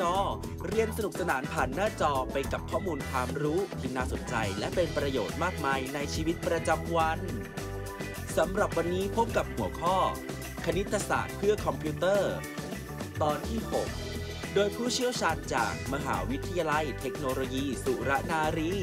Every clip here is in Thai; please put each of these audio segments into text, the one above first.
จอ เรียนสนุกสนานผ่านหน้าจอไปกับข้อมูลความรู้ที่น่าสนใจ และเป็นประโยชน์มากมายในชีวิตประจำวันสำหรับวันนี้พบกับหัวข้อ คณิตศาสตร์เพื่อคอมพิวเตอร์ ตอนที่ 6 โดยผู้เชี่ยวชาญจากมหาวิทยาลัยเทคโนโลยี สุรนารี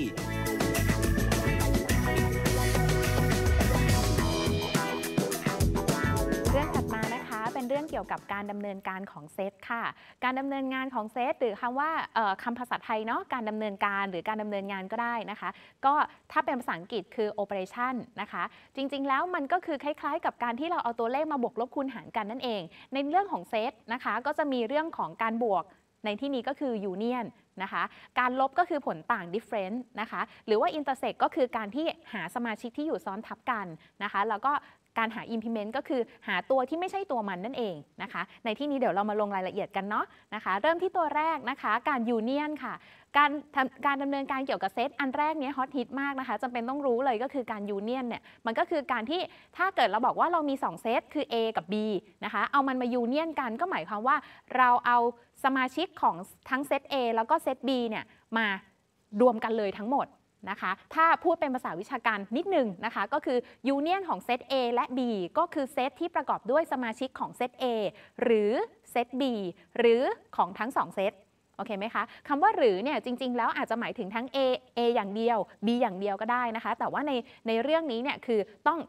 กี่ยวกับการดำเนินการของเซตค่ะ การดำเนินงานของเซตหรือคำว่าเอ่อคำภาษาไทยเนาะการดำเนินการหรือการดำเนินงานก็ได้นะคะ ก็ถ้าเป็นภาษาอังกฤษคือ operation นะคะ จริงๆแล้วมันก็คือคล้ายๆ กับการที่เราเอาตัวเลขมาบวกลบคูณหารกันนั่นเอง ในเรื่องของเซตนะคะ ก็จะมีเรื่องของการบวกในที่นี้ก็คือ union นะคะ การลบก็คือผลต่าง difference นะคะ หรือว่า intersect ก็คือการที่หาสมาชิกที่อยู่ซ้อนทับกันนะคะ แล้วก็ การหา complement ก็คือหาตัวที่ไม่ใช่ตัวมันนั่นเองนะคะ ในที่นี้เดี๋ยวเรามาลงรายละเอียดกันเนาะนะคะ เริ่มที่ตัวแรกนะคะการ union ค่ะ การการดำเนินการเกี่ยวกับเซตอันแรกเนี้ยฮอตฮิตมากนะคะจำเป็นต้องรู้เลยก็คือการ union เนี่ยมันก็คือการที่ถ้าเกิดเราบอกว่าเรามี 2 เซตคือ A กับ B นะคะเอามันมา union กันก็หมายความว่าเราเอาสมาชิกของทั้งเซต A แล้วก็เซต B เนี่ยมารวมกันเลยทั้งหมด นะคะ ถ้าพูดเป็นภาษาวิชาการนิดหนึงนะคะ ก็คือยูเนียนของเซต A และ B ก็คือเซตที่ประกอบด้วยสมาชิกของเซต A หรือเซต B หรือของทั้ง2เซตโอเคไหมคะคำว่าหรือเนี่ยจริง ๆ แล้วอาจจะหมายถึงทั้ง A A อย่างเดียว B อย่างเดียวก็ได้นะคะ แต่ว่าในในเรื่องนี้เนี่ยคือต้อง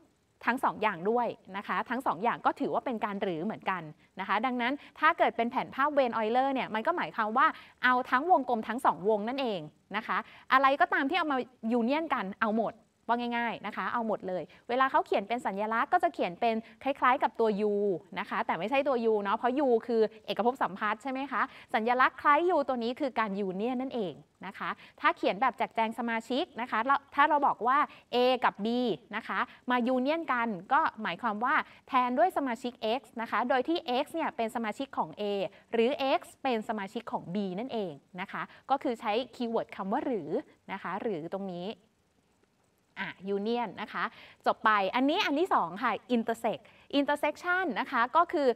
ทั้ง2ออย่างด้วยนะคะ ทั้ง2ออย่างก็ถือว่าเป็นการหรือเหมือนกันนะคะ ดังนั้นถ้าเกิดเป็นแผนภาพเวนออยเลอร์เนี่ยมันก็หมายความว่าเอาทั้งวงกลมทั้ง 2 วงนั่นเองนะคะ อะไรก็ตามที่เอามา union กันเอาหมด ว่าง่ายๆนะคะ เอาหมดเลย เวลาเขาเขียนเป็นสัญลักษณ์ก็จะเขียนเป็นคล้ายๆ กับตัว U นะคะ แต่ไม่ใช่ตัว U เนาะเพราะ U คือเอกภพสัมพัทธ์ใช่ไหมคะสัญลักษณ์คล้าย U ตัวนี้คือการ union นั่นเองนะคะ ถ้าเขียนแบบแจกแจงสมาชิกนะคะถ้าเราบอกว่า A กับ B นะคะมา union กันก็หมายความว่าแทนด้วยสมาชิก X นะคะโดยที่ X เนี่ยเป็นสมาชิกของ A หรือ X เป็นสมาชิกของ B นั่นเองนะคะก็คือใช้ keyword คำว่าหรือนะคะหรือตรงนี้ อะ union นะคะ จบไปอันนี้อันที่2ค่ะ intersect intersection นะคะก็คือ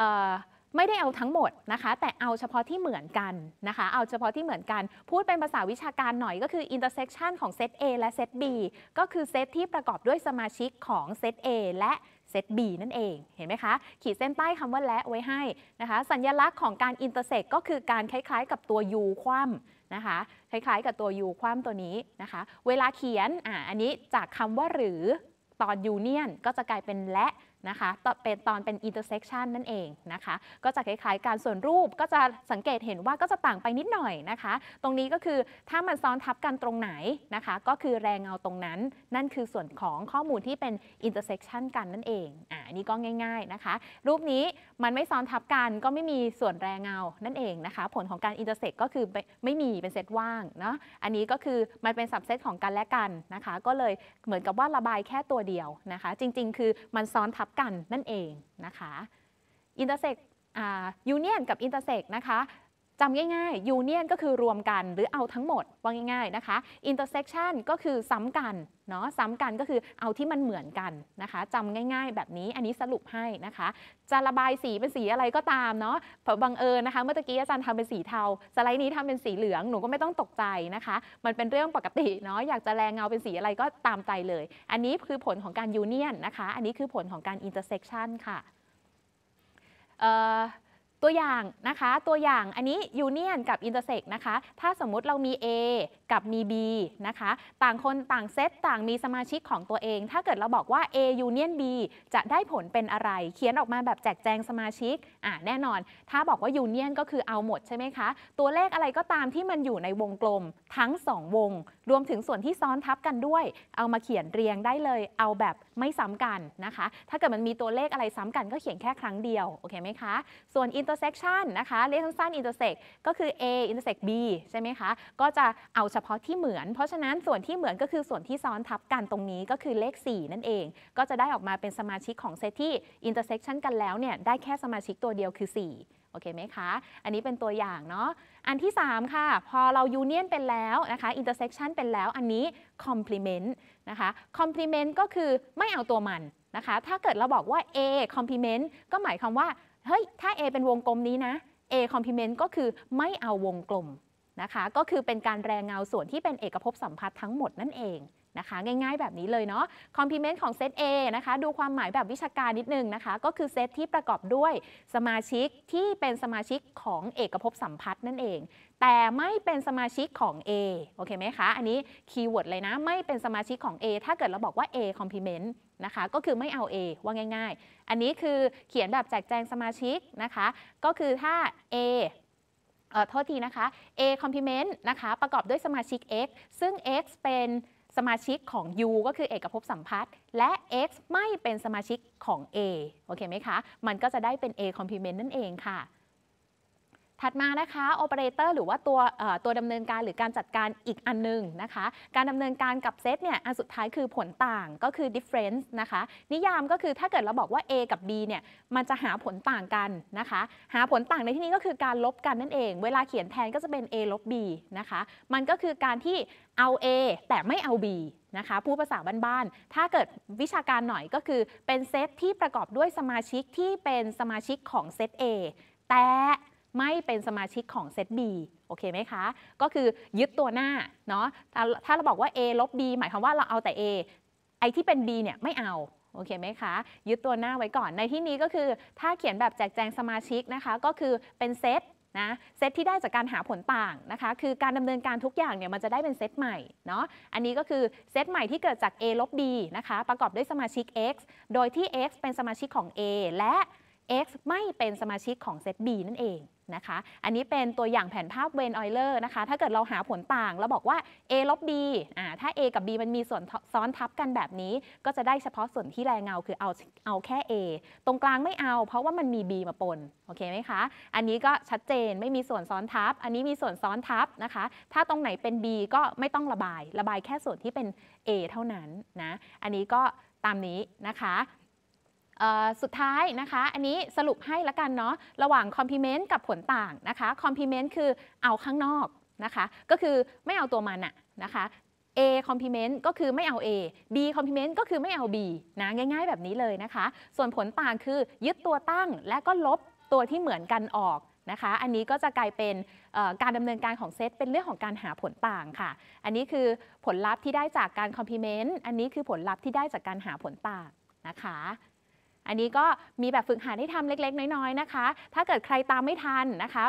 ออไม่ได้เอาทั้งหมดนะคะ แต่เอาเฉพาะที่เหมือนกันนะคะ เอาเฉพาะที่เหมือนกัน พูดเป็นภาษาวิชาการหน่อยก็คือ intersection ของเซต A และเซต B ก็คือเซตที่ประกอบด้วยสมาชิกของเซต A และเซต B นั่นเอง เห็นไหมคะ ขีดเส้นใต้คำว่าและไว้ให้นะคะ สัญลักษณ์ของการ intersect ก็คือการคล้ายๆ กับตัว U คว่ำ นะคะ คล้ายๆกับตัว U คว่ำตัวนี้นะคะ เวลาเขียนอ่าอันนี้จากคำว่าหรือตอนยูเนียนก็จะกลายเป็นและ นะคะเป็นตอนเป็น intersection นั่นเองนะคะ ก็จะคล้ายๆการส่วนรูปก็จะสังเกตเห็นว่าก็จะต่างไปนิดหน่อยนะคะ ตรงนี้ก็คือถ้ามันซ้อนทับกันตรงไหนนะคะ ก็คือแรงเงาตรงนั้น นั่นคือส่วนของข้อมูลที่เป็น intersection กันนั่นเองอันนี้ก็ง่ายๆนะคะ รูปนี้มันไม่ซ้อนทับกันก็ไม่มีส่วนแรงเงานั่นเองนะคะ ผลของการ intersect ก็คือไม่มีเป็นเซตว่างเนาะอันนี้ก็คือมันเป็นสับเซตของกันและกันนะคะ ก็เลยเหมือนกับว่าระบายแค่ตัวเดียวนะคะ จริง ๆ คือมันซ้อนทับกันนั่นเองนะคะ intersect union กับ intersect นะคะ จำง่ายๆ union ก็คือรวมกันหรือเอาทั้งหมดว่าง่ายๆนะคะ intersection ก็คือซ้ำกันเนาะซ้ำกันก็คือเอาที่มันเหมือนกันนะคะจำง่ายๆ แบบนี้อันนี้สรุปให้นะคะ จะระบายสีเป็นสีอะไรก็ตามเนาะบังเอิญนะคะ เมื่อกี้อาจารย์ทำเป็นสีเทา สไลด์นี้ทำเป็นสีเหลืองหนูก็ไม่ต้องตกใจนะคะ มันเป็นเรื่องปกติเนาะอยากจะแรงเงาเป็นสีอะไรก็ตามใจเลย อันนี้คือผลของการ union นนะคะ อันนี้คือผลของการ intersection ค่ะเอ่อ ตัวอย่างนะคะ ตัวอย่างอันนี้ union กับ intersect นะคะ ถ้าสมมุติเรามี A กับมี B นะคะ ต่างคนต่างเซตต่างมีสมาชิกของตัวเอง ถ้าเกิดเราบอกว่า A union B จะได้ผลเป็นอะไร เขียนออกมาแบบแจกแจงสมาชิกอ่าแน่นอน ถ้าบอกว่า union ก็คือเอาหมดใช่ไหมคะ ตัวเลขอะไรก็ตามที่มันอยู่ในวงกลมทั้ง 2 วง รวมถึงส่วนที่ซ้อนทับกันด้วย เอามาเขียนเรียงได้เลย เอาแบบไม่ซ้ำกันนะคะ ถ้าเกิดมันมีตัวเลขอะไรซ้ำกันก็เขียนแค่ครั้งเดียว โอเคไหมคะ ส่วน intersection นะคะ เรียกสั้นๆ intersect ก็คือ A intersect B ใช่ไหมคะ ก็จะเอาเฉพาะที่เหมือน เพราะฉะนั้นส่วนที่เหมือนก็คือส่วนที่ซ้อนทับกันตรงนี้ก็คือเลข 4 นั่นเอง ก็จะได้ออกมาเป็นสมาชิกของเซตที่ intersection กันแล้วเนี่ยได้แค่สมาชิกตัวเดียวคือ 4โอเคไหมคะ อันนี้เป็นตัวอย่างเนาะ อันที่ 3 ค่ะ พอเรา union เป็นแล้วนะคะ intersection เป็นแล้ว อันนี้ complement นะคะ complement ก็คือไม่เอาตัวมันนะคะ ถ้าเกิดเราบอกว่า A complement ก็หมายความว่า เฮ้ย ถ้า A เป็นวงกลมนี้นะ A complement ก็คือไม่เอาวงกลม นะคะ ก็คือเป็นการแรงเงาส่วนที่เป็นเอกภพสัมพัทธ์ทั้งหมดนั่นเองนะคะ ง่ายๆแบบนี้เลยเนาะ complement ของเซต A นะคะ ดูความหมายแบบวิชาการนิดนึงนะคะ ก็คือเซตที่ประกอบด้วยสมาชิกที่เป็นสมาชิกของเอกภพสัมพัทธ์นั่นเอง แต่ไม่เป็นสมาชิกของ A โอเคไหมคะ อันนี้คีย์เวิร์ดเลยนะ ไม่เป็นสมาชิกของ A ถ้าเกิดเราบอกว่า A complement นะคะก็คือไม่เอา A ว่าง่าย ๆ อันนี้คือเขียนแบบแจกแจงสมาชิกนะคะ ก็คือถ้า A เอ โทษทีนะคะ A complement นะคะประกอบด้วยสมาชิก x ซึ่ง x เป็นสมาชิกของ u ก็คือเอกภพสัมพัทธ์ และ x ไม่เป็นสมาชิกของ a โอเคไหมคะ มันก็จะได้เป็น a complement นั่นเองค่ะ ถัดมานะคะโอเปอเรเตอร์หรือว่าตัวตัวดำเนินการหรือการจัดการอีกอันหนึงนะคะ การดำเนินการกับเซตเนี่ยอันสุดท้ายคือผลต่างก็คือ difference นะคะ นิยามก็คือถ้าเกิดเราบอกว่า A กับ B เนี่ยมันจะหาผลต่างกันนะคะ หาผลต่างในที่นี้ก็คือการลบกันนั่นเอง เวลาเขียนแทนก็จะเป็น A ลบ B นะคะ มันก็คือการที่เอา A แต่ไม่เอา B นะคะพูดภาษาบ้านๆ ถ้าเกิดวิชาการหน่อยก็คือเป็นเซตที่ประกอบด้วยสมาชิกที่เป็นสมาชิกของเซต A แต่ ไม่เป็นสมาชิกของเซต B โอเคไหมคะ ก็คือยึดตัวหน้าเนาะถ้าเราบอกว่า A ลบ B หมายความว่าเราเอาแต่ A ไอที่เป็น B เนี่ยไม่เอาโอเคไหมคะ ยึดตัวหน้าไว้ก่อนในที่นี้ก็คือ ถ้าเขียนแบบแจกแจงสมาชิกนะคะ ก็คือเป็นเซตนะเซตที่ได้จากการหาผลต่างนะคะ คือการดำเนินการทุกอย่างเนี่ยมันจะได้เป็นเซตใหม่เนาะอันนี้ก็คือเซตใหม่ที่เกิดจาก A ลบ B นะคะ ประกอบด้วยสมาชิก x โดยที่ x เป็นสมาชิกของ A และ x ไม่เป็นสมาชิกของเซต B นั่นเอง นะคะ อันนี้เป็นตัวอย่างแผนภาพเวนออยเลอร์นะคะ ถ้าเกิดเราหาผลต่างแล้วบอกว่า a ลบ b อ่าถ้า a กับ b มันมีส่วนซ้อนทับกันแบบนี้ ก็จะได้เฉพาะส่วนที่แรงเงาคือเอาเอาแค่ a ตรงกลางไม่เอา เพราะว่ามันมี b มาปนโอเคไหมคะ อันนี้ก็ชัดเจนไม่มีส่วนซ้อนทับ อันนี้มีส่วนซ้อนทับนะคะ ถ้าตรงไหนเป็น b ก็ไม่ต้องระบาย ระบายแค่ส่วนที่เป็น a เท่านั้นนะ อันนี้ก็ตามนี้นะคะ สุดท้ายนะคะ อันนี้สรุปให้ละกันเนาะระหว่าง complement กับผลต่างนะคะ complement คือเอาข้างนอกนะคะ ก็คือไม่เอาตัวมันอะนะคะ A complement ก็คือไม่เอา A B complement ก็คือไม่เอา B นะง่าย ๆ แบบนี้เลยนะคะ ส่วนผลต่างคือยึดตัวตั้งและก็ลบตัวที่เหมือนกันออกนะคะ อันนี้ก็จะกลายเป็นการดำเนินการของเซตเป็นเรื่องของการหาผลต่างค่ะ อันนี้คือผลลัพธ์ที่ได้จากการ complement อันนี้คือผลลัพธ์ที่ได้จากการหาผลต่างนะคะ อันนี้ก็มีแบบฝึกหัดให้ทำเล็ก ๆ น้อยๆนะคะ ถ้าเกิดใครตามไม่ทันนะคะ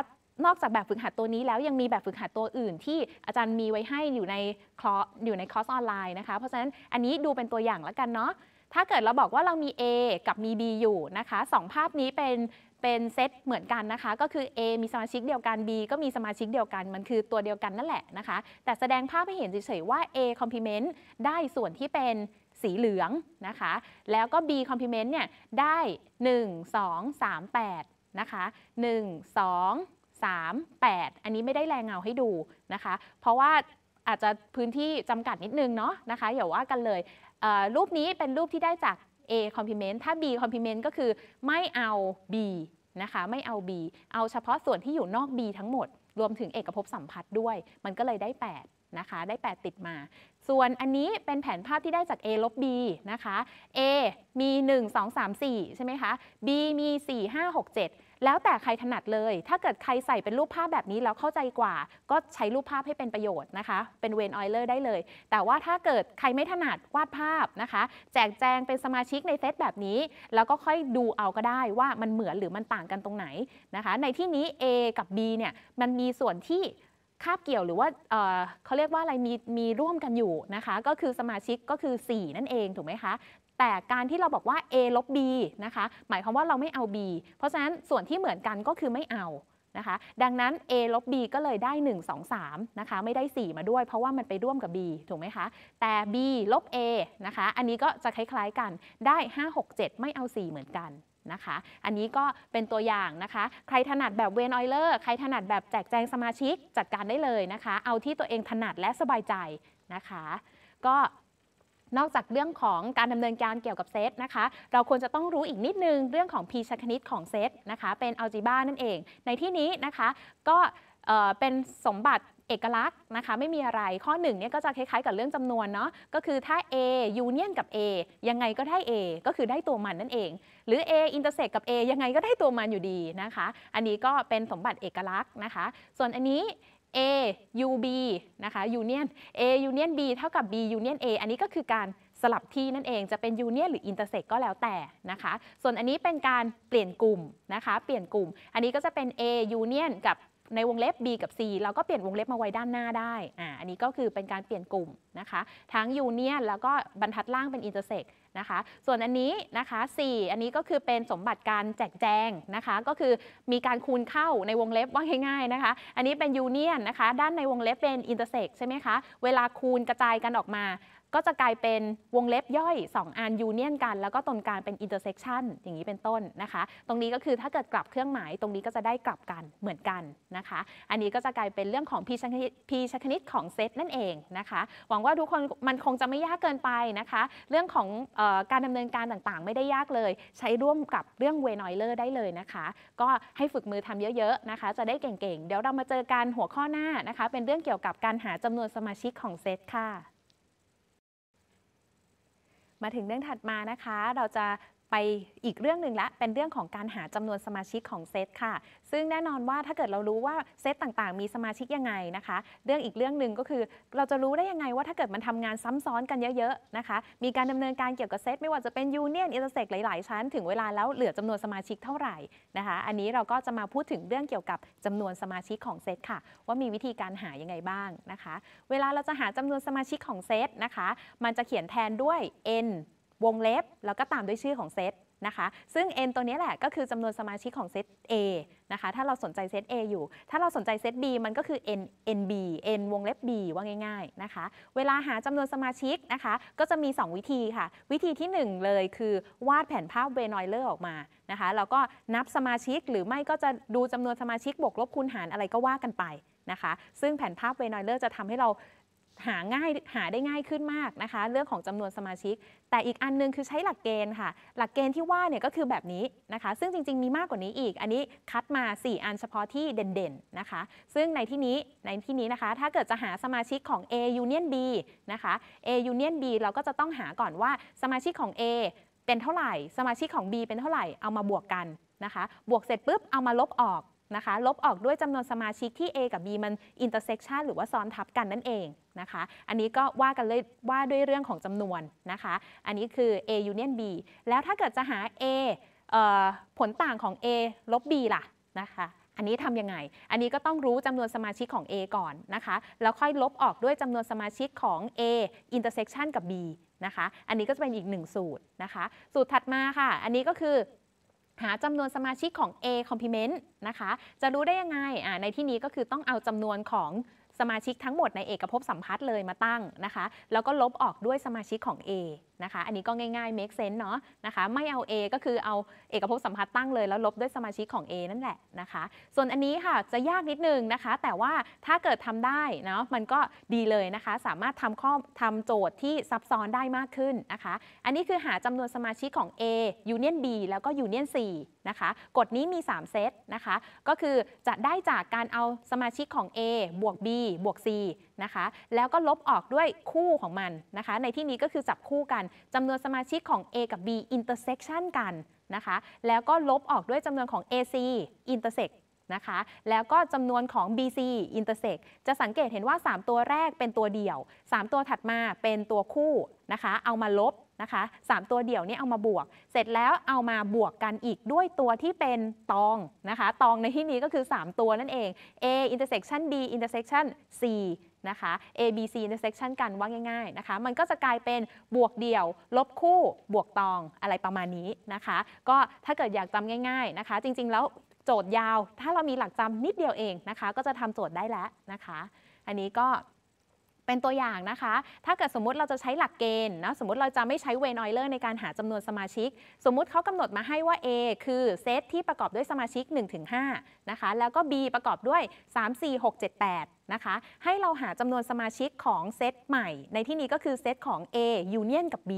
นอกจากแบบฝึกหัดตัวนี้แล้วยังมีแบบฝึกหัดตัวอื่น ที่อาจารย์มีไว้ให้อยู่ในคลออยู่ในคอร์สออนไลน์นะคะ เพราะฉะนั้นอันนี้ดูเป็นตัวอย่างแล้วกันเนาะ ถ้าเกิดเราบอกว่าเรามี A กับมี B อยู่นะคะสองภาพนี้เป็นเป็นเซตเหมือนกันนะคะ ก็คือ A มีสมาชิกเดียวกัน B ก็มีสมาชิกเดียวกัน มันคือตัวเดียวกันนั่นแหละนะคะ แต่แสดงภาพให้เห็นเฉยๆว่า A complement ได้ส่วนที่เป็น สีเหลืองนะคะ แล้วก็ B complement เนี่ยได้ 1 2 3 8 นะคะ 1 2 3 8 อันนี้ไม่ได้แรงเงาให้ดูนะคะ เพราะว่าอาจจะพื้นที่จำกัดนิดนึงเนาะนะคะอย่าว่ากันเลยเรูปนี้เป็นรูปที่ได้จาก A complement ถ้า B complement ก็คือไม่เอา B นะคะไม่เอา B เอาเฉพาะส่วนที่อยู่นอก B ทั้งหมด รวมถึงเอกภพสัมพัทธ์ด้วย มันก็เลยได้ 8 นะคะ ได้ 8 ติดมา ส่วนอันนี้เป็นแผนภาพที่ได้จาก A ลบ B นะคะ A มี 1 2 3 4 ใช่ไหมคะ B มี 4 5 6 7 แล้วแต่ใครถนัดเลย ถ้าเกิดใครใส่เป็นรูปภาพแบบนี้แล้วเข้าใจกว่า ก็ใช้รูปภาพให้เป็นประโยชน์นะคะ เป็นเวนออยเลอร์ได้เลย แต่ว่าถ้าเกิดใครไม่ถนัดวาดภาพนะคะ แจกแจงเป็นสมาชิกในเซตแบบนี้ แล้วก็ค่อยดูเอาก็ได้ว่ามันเหมือนหรือมันต่างกันตรงไหนนะคะ ในที่นี้ A กับ B เนี่ย มันมีส่วนที่ คาบเกี่ยวหรือว่าเเขาเรียกว่าอะไรมีมีร่วมกันอยู่นะคะ ก็คือสมาชิกก็คือ 4 นั่นเองถูกไหมคะแต่การที่เราบอกว่า A ลบ B นะคะ หมายความว่าเราไม่เอา B เพราะฉะนั้นส่วนที่เหมือนกันก็คือไม่เอานะคะ ดังนั้น A ลบ B ก็เลยได้ 1 2 3 นะคะ ไม่ได้ 4 มาด้วย เพราะว่ามันไปร่วมกับ B ถูกไหมคะ แต่ B ลบ A นะคะ อันนี้ก็จะคล้ายๆกัน ได้ 5 6 7 ไม่เอา 4 เหมือนกัน นะคะ อันนี้ก็เป็นตัวอย่างนะคะ ใครถนัดแบบเวนออยเลอร์ ใครถนัดแบบแจกแจงสมาชิกจัดการได้เลยนะคะ เอาที่ตัวเองถนัดและสบายใจนะคะ ก็นอกจากเรื่องของการดำเนินการเกี่ยวกับเซตนะคะ เราควรจะต้องรู้อีกนิดนึงเรื่องของพีชคณิตของเซตนะคะ เป็นอัลจีบ้านั่นเอง ในที่นี้นะคะก็เอ่อเป็นสมบัติ เอกลักษณ์นะคะไม่มีอะไรข้อ1เนี่ยก็จะคล้ายๆกับเรื่องจำนวนเนาะก็คือถ้า A union กับ A ยังไงก็ได้ A ก็คือได้ตัวมันนั่นเอง หรือ A intersect กับ A ยังไงก็ได้ตัวมันอยู่ดีนะคะ อันนี้ก็เป็นสมบัติเอกลักษณ์นะคะ ส่วนอันนี้ A union B นะคะ Union A Union B เท่ากับ B Union A อันนี้ก็คือการสลับที่นั่นเองจะเป็น Union หรือ Intersect ก็แล้วแต่นะคะ ส่วนอันนี้เป็นการเปลี่ยนกลุ่มนะคะ เปลี่ยนกลุ่ม อันนี้ก็จะเป็น A Union กับ ในวงเล็บ B กับ C เราก็เปลี่ยนวงเล็บมาไว้ด้านหน้าได้อ่าอันนี้ก็คือเป็นการเปลี่ยนกลุ่มนะคะ ทั้ง Union แล้วก็บรรทัดล่างเป็น Intersect นะคะ ส่วนอันนี้นะคะ 4 อันนี้ก็คือเป็นสมบัติการแจกแจงนะคะ ก็คือมีการคูณเข้าในวงเล็บว่าง่ายๆนะคะ อันนี้เป็น Union นะคะ ด้านในวงเล็บเป็น Intersect ใช่ไหมคะ เวลาคูณกระจายกันออกมา ก็จะกลายเป็นวงเล็บย่อย 2 อัน union กัน แล้วก็ตรงกลางเป็น intersection อย่างนี้เป็นต้นนะคะ ตรงนี้ก็คือถ้าเกิดกลับเครื่องหมายตรงนี้ก็จะได้กลับกันเหมือนกันนะคะ อันนี้ก็จะกลายเป็นเรื่องของพีชคณิตพีชคณิตของเซตนั่นเองนะคะ หวังว่าทุกคนมันคงจะไม่ยากเกินไปนะคะ เรื่องของออการดำเนินการต่างๆ ไม่ได้ยากเลย ใช้ร่วมกับเรื่องเวนอยเลอร์ได้เลยนะคะ ก็ให้ฝึกมือทำเยอะๆนะคะ จะได้เก่งๆ เดี๋ยวเรามาเจอกันหัวข้อหน้านะคะ เป็นเรื่องเกี่ยวกับการหาจำนวนสมาชิกของเซตค่ะ มาถึงเรื่องถัดมานะคะ เราจะ ไปอีกเรื่องหนึ่งละเป็นเรื่องของการหาจำนวนสมาชิกของเซตค่ะ ซึ่งแน่นอนว่าถ้าเกิดเรารู้ว่าเซตต่างๆ มีสมาชิกยังไงนะคะ เรื่องอีกเรื่องหนึ่งก็คือ เราจะรู้ได้ยังไงว่าถ้าเกิดมันทำงานซ้ำซ้อนกันเยอะๆนะคะ มีการดำเนินการเกี่ยวกับเซตไม่ว่าจะเป็น union intersect หลายๆ ชั้นถึงเวลาแล้วเหลือจำนวนสมาชิกเท่าไหร่นะคะ อันนี้เราก็จะมาพูดถึงเรื่องเกี่ยวกับจำนวนสมาชิกของเซตค่ะ ว่ามีวิธีการหายังไงบ้างนะคะ เวลาเราจะหาจำนวนสมาชิกของเซตนะคะ มันจะเขียนแทนด้วย n วงเล็บ แล้วก็ตามด้วยชื่อของเซตนะคะ ซึ่ง n ตัวนี้แหละก็คือจำนวนสมาชิกของเซต A นะคะ ถ้าเราสนใจเซต A อยู่ ถ้าเราสนใจเซต B มันก็คือ n nb n วงเล็บ b ว่าง่ายๆนะคะ เวลาหาจำนวนสมาชิกนะคะ ก็จะมี 2 วิธีค่ะ วิธีที่ 1 เลยคือวาดแผนภาพเวนอยเลอร์ออกมานะคะ แล้วก็นับสมาชิกหรือไม่ก็จะดูจำนวนสมาชิกบวกลบคูณหารอะไรก็ว่ากันไปนะคะ ซึ่งแผนภาพเวนอยเลอร์จะทำให้เรา หาง่ายหาได้ง่ายขึ้นมากนะคะ เรื่องของจำนวนสมาชิก แต่อีกอันนึงคือใช้หลักเกณฑ์ค่ะ หลักเกณฑ์ที่ว่าเนี่ยก็คือแบบนี้นะคะ ซึ่งจริง ๆ มีมากกว่านี้อีก อันนี้คัดมา 4 อันเฉพาะที่เด่นๆนะคะ ซึ่งในที่นี้ในที่นี้นะคะ ถ้าเกิดจะหาสมาชิกของ A Union B นะคะ A Union B เราก็จะต้องหาก่อนว่าสมาชิกของ A เป็นเท่าไหร่ สมาชิกของ B เป็นเท่าไหร่เอามาบวกกันนะคะ บวกเสร็จปุ๊บเอามาลบออก นะคะ ลบออกด้วยจำนวนสมาชิกที่ A กับ B มัน intersection หรือว่าซ้อนทับกันนั่นเองนะคะ อันนี้ก็ว่ากันเลยว่าด้วยเรื่องของจำนวนนะคะ อันนี้คือ A union B แล้วถ้าเกิดจะหา A ผลต่างของ A ลบ B ล่ะนะคะอันนี้ทำยังไง อันนี้ก็ต้องรู้จำนวนสมาชิกของ A ก่อนนะคะ แล้วค่อยลบออกด้วยจำนวนสมาชิกของ A intersection กับ B นะคะ อันนี้ก็จะเป็นอีกหนึ่งสูตรนะคะ สูตรถัดมาค่ะ อันนี้ก็คือ หาจำนวนสมาชิกของ A complement นะคะ จะรู้ได้ยังไงในที่นี้ก็คือต้องเอาจำนวนของ สมาชิกทั้งหมดในเอกภพสัมพัทธ์เลยมาตั้งนะคะ แล้วก็ลบออกด้วยสมาชิกของ A นะคะ อันนี้ก็ง่ายๆ make sense เนาะนะคะ ไม่เอา A ก็คือเอาเอกภพสัมพัทธ์ตั้งเลย แล้วลบด้วยสมาชิกของ A นั่นแหละนะคะ ส่วนอันนี้ค่ะจะยากนิดนึงนะคะ แต่ว่าถ้าเกิดทำได้เนาะมันก็ดีเลยนะคะ สามารถทำข้อทำโจทย์ที่ซับซ้อนได้มากขึ้นนะคะ อันนี้คือหาจำนวนสมาชิกของ A Union B แล้วก็ Union C นะคะ กฎนี้มี 3 เซตนะคะ ก็คือจะได้จากการเอาสมาชิกของ A บวก B บวก C นะคะ แล้วก็ลบออกด้วยคู่ของมันนะคะ ในที่นี้ก็คือจับคู่กันจำนวนสมาชิกของ A กับ B intersection กันนะคะ แล้วก็ลบออกด้วยจำนวนของ AC intersect นะคะ แล้วก็จำนวนของ BC intersect จะสังเกตเห็นว่า 3 ตัวแรกเป็นตัวเดี่ยว 3 ตัวถัดมาเป็นตัวคู่นะคะ เอามาลบ นะคะ 3 ตัวเดี่ยวนี้เอามาบวก เสร็จแล้วเอามาบวกกันอีกด้วยตัวที่เป็นตองนะคะ ตองในที่นี้ก็คือ 3 ตัวนั่นเอง A intersection B intersection C นะคะ A B C intersection กันว่าง่ายๆนะคะ มันก็จะกลายเป็นบวกเดี่ยว ลบคู่ บวกตองอะไรประมาณนี้นะคะ ก็ถ้าเกิดอยากจำง่าย ๆนะคะ จริงๆแล้วโจทย์ยาว ถ้าเรามีหลักจำนิดเดียวเองนะคะ ก็จะทำโจทย์ได้แล้วนะคะ อันนี้ก็ เป็นตัวอย่างนะคะ ถ้าเกิดสมมติเราจะใช้หลักเกณฑ์นะ สมมติเราจะไม่ใช้เวนอยเลอร์ในการหาจำนวนสมาชิก สมมุติเขากำหนดมาให้ว่า A คือเซตที่ประกอบด้วยสมาชิก 1-5 นะคะ แล้วก็ B ประกอบด้วย 3 4 6 7 8 นะคะ ให้เราหาจำนวนสมาชิกของเซตใหม่ ในที่นี้ก็คือเซตของ A union กับ B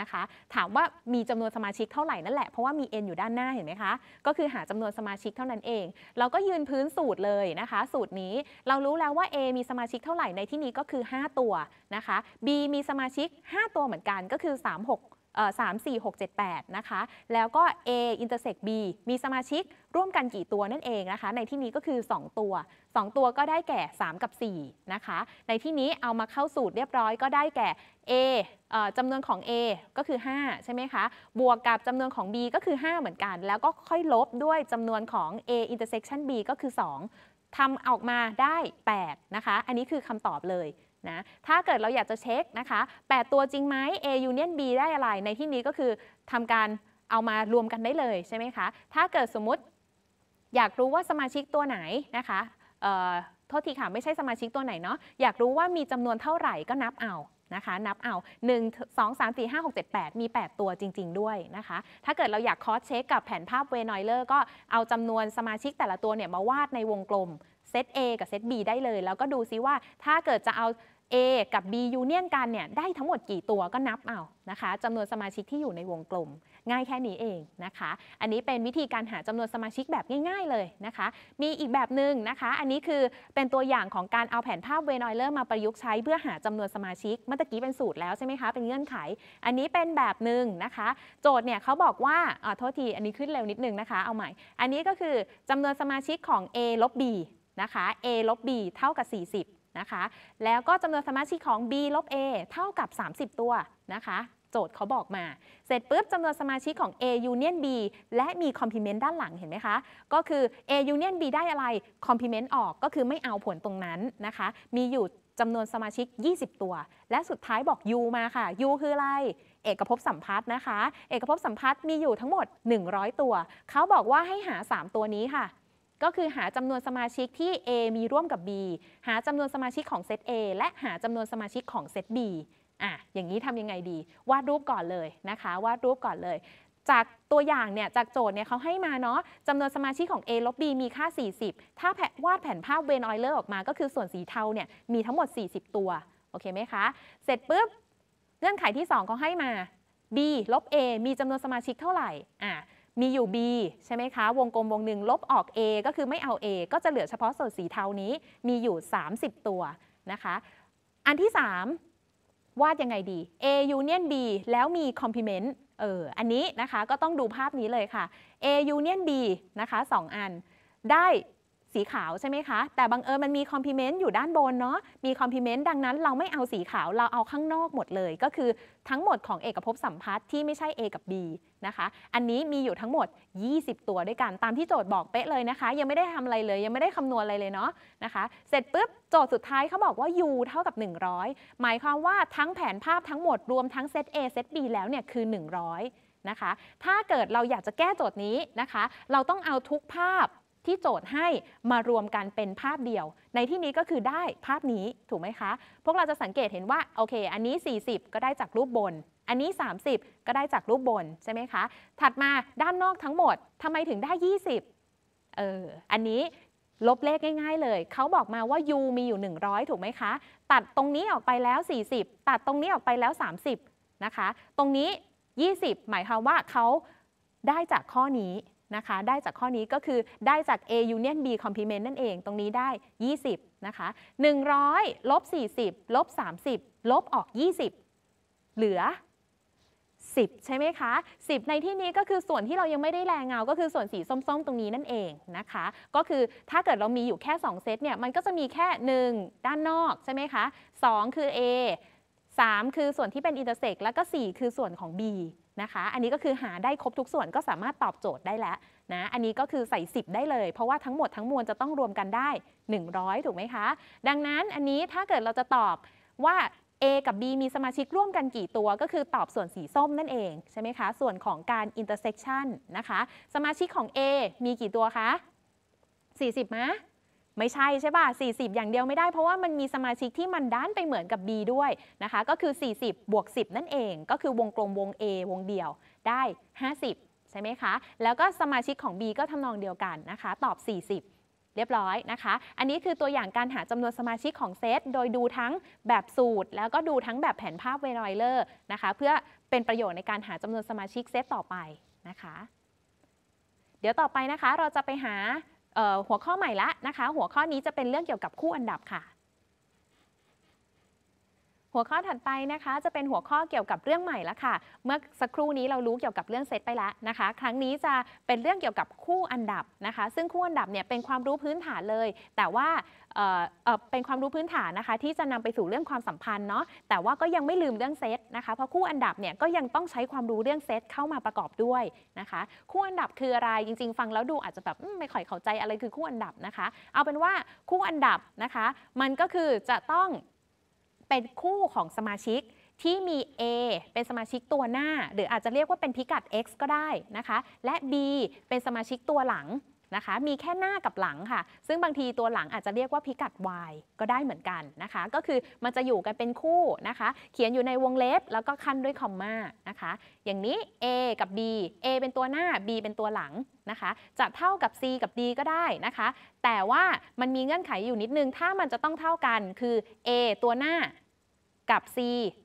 นะคะ ถามว่ามีจำนวนสมาชิกเท่าไหร่นั่นแหละ เพราะว่ามี n อยู่ด้านหน้าเห็นไหมคะ ก็คือหาจำนวนสมาชิกเท่านั้นเอง เราก็ยืนพื้นสูตรเลยนะคะ สูตรนี้เรารู้แล้วว่า A มีสมาชิกเท่าไหร่ในที่นี้ก็คือ 5 ตัวนะคะ B มีสมาชิก 5 ตัวเหมือนกันก็คือ 3 6 เอ่อ3 4 6 7 8 นะคะ แล้วก็ A intersect B มีสมาชิกร่วมกันกี่ตัวนั่นเองนะคะ ในที่นี้ก็คือ 2 ตัว 2 ตัวก็ได้แก่ 3 กับ 4 นะคะ ในที่นี้เอามาเข้าสูตรเรียบร้อยก็ได้แก่ A เออจำนวนของ A ก็คือ 5 ใช่ไหมคะ บวกกับจำนวนของ B ก็คือ 5 เหมือนกัน แล้วก็ค่อยลบด้วยจำนวนของ A intersection B ก็คือ 2ทำออกมาได้ 8 นะคะ อันนี้คือคำตอบเลย นะถ้าเกิดเราอยากจะเช็คนะคะ 8 ตัวจริงไหม A union B ได้อะไร ในที่นี้ก็คือทำการเอามารวมกันได้เลยใช่ไหมคะ ถ้าเกิดสมมติอยากรู้ว่าสมาชิกตัวไหนนะคะโทษทีค่ะ ไม่ใช่สมาชิกตัวไหนเนาะอยากรู้ว่ามีจำนวนเท่าไหร่ก็นับเอานะคะ นับเอา 1 2 3 4 5 6 7 8 มี 8 ตัวจริง ๆ ด้วยนะคะ ถ้าเกิดเราอยาก cross check กับแผนภาพเวนอยเลอร์ก็เอาจำนวนสมาชิกแต่ละตัวเนี่ยมาวาดในวงกลมเซต A กับเซต B ได้เลย แล้วก็ดูซิว่าถ้าเกิดจะเอา A กับ B union กันเนี่ยได้ทั้งหมดกี่ตัวก็นับเอานะคะจำนวนสมาชิกที่อยู่ในวงกลม ง่ายแค่นี้เองนะคะ อันนี้เป็นวิธีการหาจำนวนสมาชิกแบบง่าย ๆเลยนะคะ มีอีกแบบหนึ่งนะคะ อันนี้คือเป็นตัวอย่างของการเอาแผนภาพเวนอยเลอร์มาประยุกต์ใช้เพื่อหาจำนวนสมาชิกเมื่อกี้เป็นสูตรแล้วใช่ไหมคะเป็นเงื่อนไข อันนี้เป็นแบบหนึ่งนะคะ โจทย์เนี่ยเขาบอกว่าอ่าโทษทีอันนี้ขึ้นเร็วนิดนึงนะคะเอาใหม่ อันนี้ก็คือจำนวนสมาชิกของ A ลบ B นะคะ A ลบ B เท่ากับ 40 นะคะ แล้วก็จำนวนสมาชิกของ B ลบ A เท่ากับ 30 ตัวนะคะโจทย์เขาบอกมา เสร็จปุ๊บจำนวนสมาชิกของ A union B และมี complement ด้านหลังเห็นไหมคะ ก็คือ A union B ได้อะไร complement ออกก็คือไม่เอาผลตรงนั้นนะคะ มีอยู่จำนวนสมาชิก 20 ตัว และสุดท้ายบอก U มาค่ะ U คืออะไร เอกภพสัมพัทธ์นะคะ เอกภพสัมพัทธ์มีอยู่ทั้งหมด 100 ตัว เขาบอกว่าให้หา 3 ตัวนี้ค่ะ ก็คือหาจำนวนสมาชิกที่ A มีร่วมกับ B หาจำนวนสมาชิกของเซต A และหาจำนวนสมาชิกของเซต B อะ อย่างนี้ทำยังไงดี วาดรูปก่อนเลยนะคะ วาดรูปก่อนเลย จากตัวอย่างเนี่ย จากโจทย์เนี่ยเขาให้มาเนาะจำนวนสมาชิกของ A ลบ B มีค่า 40 ถ้าแผวาดแผนภาพเวนออยเลอร์ออกมา ก็คือส่วนสีเทาเนี่ย มีทั้งหมด 40 ตัว โอเคไหมคะ เสร็จปุ๊บ เงื่อนไขที่ 2เขาให้มา B ลบ A มีจำนวนสมาชิกเท่าไหร่ อะ มีอยู่ B ใช่ไหมคะ วงกลมวงหนึ่งลบออก A ก็คือไม่เอา A ก็จะเหลือเฉพาะส่วนสีเทานี้มีอยู่ 30 ตัวนะคะ อันที่ 3 วาดยังไงดี A union B แล้วมี complement เออ อันนี้นะคะก็ต้องดูภาพนี้เลยค่ะ A union B นะคะสองอันได้ สีขาวใช่ไหมคะ แต่บังเอิญมันมี complement อยู่ด้านบนเนาะมี complement ดังนั้นเราไม่เอาสีขาวเราเอาข้างนอกหมดเลย ก็คือทั้งหมดของเอกภพสัมพัทธ์ที่ไม่ใช่ A กับ B นะคะ อันนี้มีอยู่ทั้งหมด 20 ตัวด้วยกันตามที่โจทย์บอกเป๊ะเลยนะคะ ยังไม่ได้ทำอะไรเลย ยังไม่ได้คำนวณอะไรเลยเนาะนะคะ เสร็จปุ๊บโจทย์สุดท้ายเขาบอกว่า u เท่ากับ 100 หมายความว่าทั้งแผนภาพทั้งหมดรวมทั้งเซต A เซต B แล้วเนี่ยคือ 100นะคะ ถ้าเกิดเราอยากจะแก้โจทย์นี้นะคะ เราต้องเอาทุกภาพ ที่โจทย์ให้มารวมกันเป็นภาพเดียว ในที่นี้ก็คือได้ภาพนี้ถูกไหมคะ พวกเราจะสังเกตเห็นว่าโอเค อันนี้ 40 ก็ได้จากรูปบน อันนี้ 30 ก็ได้จากรูปบนใช่ไหมคะ ถัดมาด้านนอกทั้งหมดทำไมถึงได้ 20 เออ อันนี้ลบเลขง่ายๆเลย เขาบอกมาว่า u มีอยู่ 100 ถูกไหมคะ ตัดตรงนี้ออกไปแล้ว 40 ตัดตรงนี้ออกไปแล้ว 30 นะคะ ตรงนี้ 20 หมายความว่าเขาได้จากข้อนี้ นะคะ ได้จากข้อนี้ก็คือได้จาก A union B complement นั่นเอง ตรงนี้ได้ 20 นะคะ 100 ลบ 40 ลบ 30 ลบออก 20 เหลือ 10 ใช่ไหมคะ 10 ในที่นี้ก็คือส่วนที่เรายังไม่ได้แรงเงา ก็คือส่วนสีส้มๆ ตรงนี้นั่นเองนะคะ ก็คือถ้าเกิดเรามีอยู่แค่ 2 เซตเนี่ย มันก็จะมีแค่ 1 ด้านนอกใช่ไหมคะ 2 คือ A 3 คือส่วนที่เป็น intersect แล้วก็ 4 คือส่วนของ B นะคะ อันนี้ก็คือหาได้ครบทุกส่วนก็สามารถตอบโจทย์ได้แล้วนะ อันนี้ก็คือใส่ 10 ได้เลย เพราะว่าทั้งหมดทั้งมวลจะต้องรวมกันได้ 100 ถูกไหมคะ ดังนั้นอันนี้ถ้าเกิดเราจะตอบว่า A กับ B มีสมาชิกร่วมกันกี่ตัวก็คือตอบส่วนสีส้มนั่นเอง ใช่ไหมคะ ส่วนของการ intersection นะคะ สมาชิกของ A มีกี่ตัวคะ40มะ ไม่ใช่ใช่ป่ะ 40 อย่างเดียวไม่ได้เพราะว่ามันมีสมาชิกที่มันด้านไปเหมือนกับ B ด้วยนะคะ ก็คือ 40 บวก 10 นั่นเอง ก็คือวงกลมวง A วงเดียวได้ 50 ใช่ไหมคะ แล้วก็สมาชิกของ B ก็ทำนองเดียวกันนะคะ ตอบ 40เรียบร้อยนะคะ อันนี้คือตัวอย่างการหาจำนวนสมาชิกของเซต โดยดูทั้งแบบสูตร แล้วก็ดูทั้งแบบแผนภาพเวนอยเลอร์นะคะ เพื่อเป็นประโยชน์ในการหาจำนวนสมาชิกเซตต่อไปนะคะ เดี๋ยวต่อไปนะคะ เราจะไปหา หัวข้อใหม่ละนะคะ หัวข้อนี้จะเป็นเรื่องเกี่ยวกับคู่อันดับค่ะ หัวข้อถัดไปนะคะ จะเป็นหัวข้อเกี่ยวกับเรื่องใหม่ละค่ะ เมื่อสักครู่นี้เรารู้เกี่ยวกับเรื่องเซตไปแล้วนะคะ ครั้งนี้จะเป็นเรื่องเกี่ยวกับคู่อันดับนะคะ ซึ่งคู่อันดับเนี่ยเป็นความรู้พื้นฐานเลย แต่ว่าเเเป็นความรู้พื้นฐานนะคะ ที่จะนำไปสู่เรื่องความสัมพันธ์เนาะแต่ว่าก็ยังไม่ลืมเรื่องเซตนะคะเพราะคู่อันดับเนี่ยก็ยังต้องใช้ความรู้เรื่องเซตเข้ามาประกอบด้วยนะคะ คู่อันดับคืออะไรจริง ๆ ฟังแล้วดูอาจจะแบบไม่ค่อยเข้าใจอะไรคือคู่อันดับนะคะ เอาเป็นว่าคู่อันดับนะคะ มันก็คือจะต้อง เป็นคู่ของสมาชิกที่มี A เป็นสมาชิกตัวหน้า หรืออาจจะเรียกว่าเป็นพิกัด X ก็ได้นะคะ และ B เป็นสมาชิกตัวหลัง นะคะ มีแค่หน้ากับหลังค่ะ ซึ่งบางทีตัวหลังอาจจะเรียกว่าพิกัด Y ก็ได้เหมือนกันนะคะ ก็คือมันจะอยู่กันเป็นคู่นะคะ เขียนอยู่ในวงเล็บแล้วก็ขั้นด้วยคอมมานะคะ อย่างนี้ A กับ B A เป็นตัวหน้า B เป็นตัวหลังนะคะ จะเท่ากับ C กับ D ก็ได้นะคะ แต่ว่ามันมีเงื่อนไขอยู่นิดนึง ถ้ามันจะต้องเท่ากันคือ A ตัวหน้ากับ C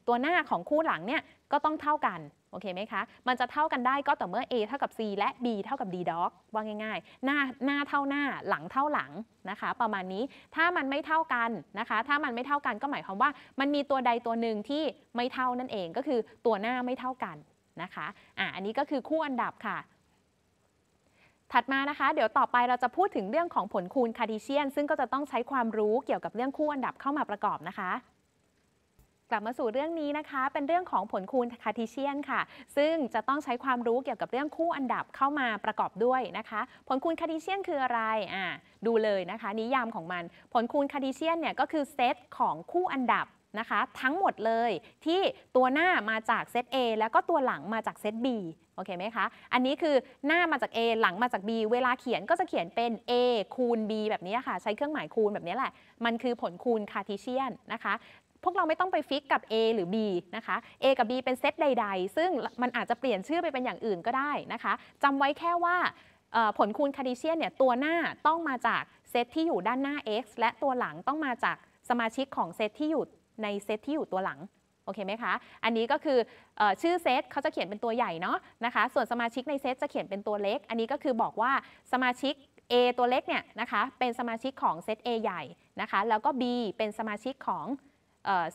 ตัวหน้าของคู่หลังเนี่ยก็ต้องเท่ากัน โอเคไหมคะ มันจะเท่ากันได้ก็ต่อเมื่อ A เท่ากับ C และ B เท่ากับ D dog ว่าง่ายๆ หน้าหน้าเท่าหน้าหลังเท่าหลังนะคะ ประมาณนี้ถ้ามันไม่เท่ากันนะคะ ถ้ามันไม่เท่ากันก็หมายความว่า มันมีตัวใดตัวหนึ่งที่ไม่เท่านั่นเองก็คือตัวหน้าไม่เท่ากันนะคะอะอันนี้ก็คือคู่อันดับค่ะ ถัดมานะคะ เดี๋ยวต่อไปเราจะพูดถึงเรื่องของผลคูณคาร์ทีเซียน ซึ่งก็จะต้องใช้ความรู้เกี่ยวกับเรื่องคู่อันดับเข้ามาประกอบนะคะ กลับมาสู่เรื่องนี้นะคะ เป็นเรื่องของผลคูณคาร์ทีเซียนค่ะ ซึ่งจะต้องใช้ความรู้เกี่ยวกับเรื่องคู่อันดับเข้ามาประกอบด้วยนะคะ ผลคูณคาร์ทีเซียนคืออะไรอ่าดูเลยนะคะ นิยามของมัน ผลคูณคาร์ทีเซียนเนี่ยก็คือเซตของคู่อันดับนะคะทั้งหมดเลยที่ตัวหน้ามาจากเซต A แล้วก็ตัวหลังมาจากเซต B โอเคไหมคะ อันนี้คือหน้ามาจาก A หลังมาจาก B เวลาเขียนก็จะเขียนเป็น A คูณ B แบบนี้ค่ะ ใช้เครื่องหมายคูณแบบนี้แหละ มันคือผลคูณคาร์ทีเซียนนะคะ พวกเราไม่ต้องไป fix กับ A หรือ B นะคะ A กับ B เป็นเซตใด ๆ ซึ่งมันอาจจะเปลี่ยนชื่อไปเป็นอย่างอื่นก็ได้นะคะจำไว้แค่ว่าผลคูณคาร์ทีเซียนเนี่ยตัวหน้าต้องมาจากเซตที่อยู่ด้านหน้า x และตัวหลังต้องมาจากสมาชิกของเซตที่อยู่ในเซตที่อยู่ตัวหลังโอเคไหมคะ อันนี้ก็คือเออชื่อเซตเขาจะเขียนเป็นตัวใหญ่เนาะนะคะ ส่วนสมาชิกในเซตจะเขียนเป็นตัวเล็ก อันนี้ก็คือบอกว่าสมาชิก A ตัวเล็กเนี่ยนะคะเป็นสมาชิกของเซต A ใหญ่นะคะ แล้วก็ B เป็นสมาชิกของ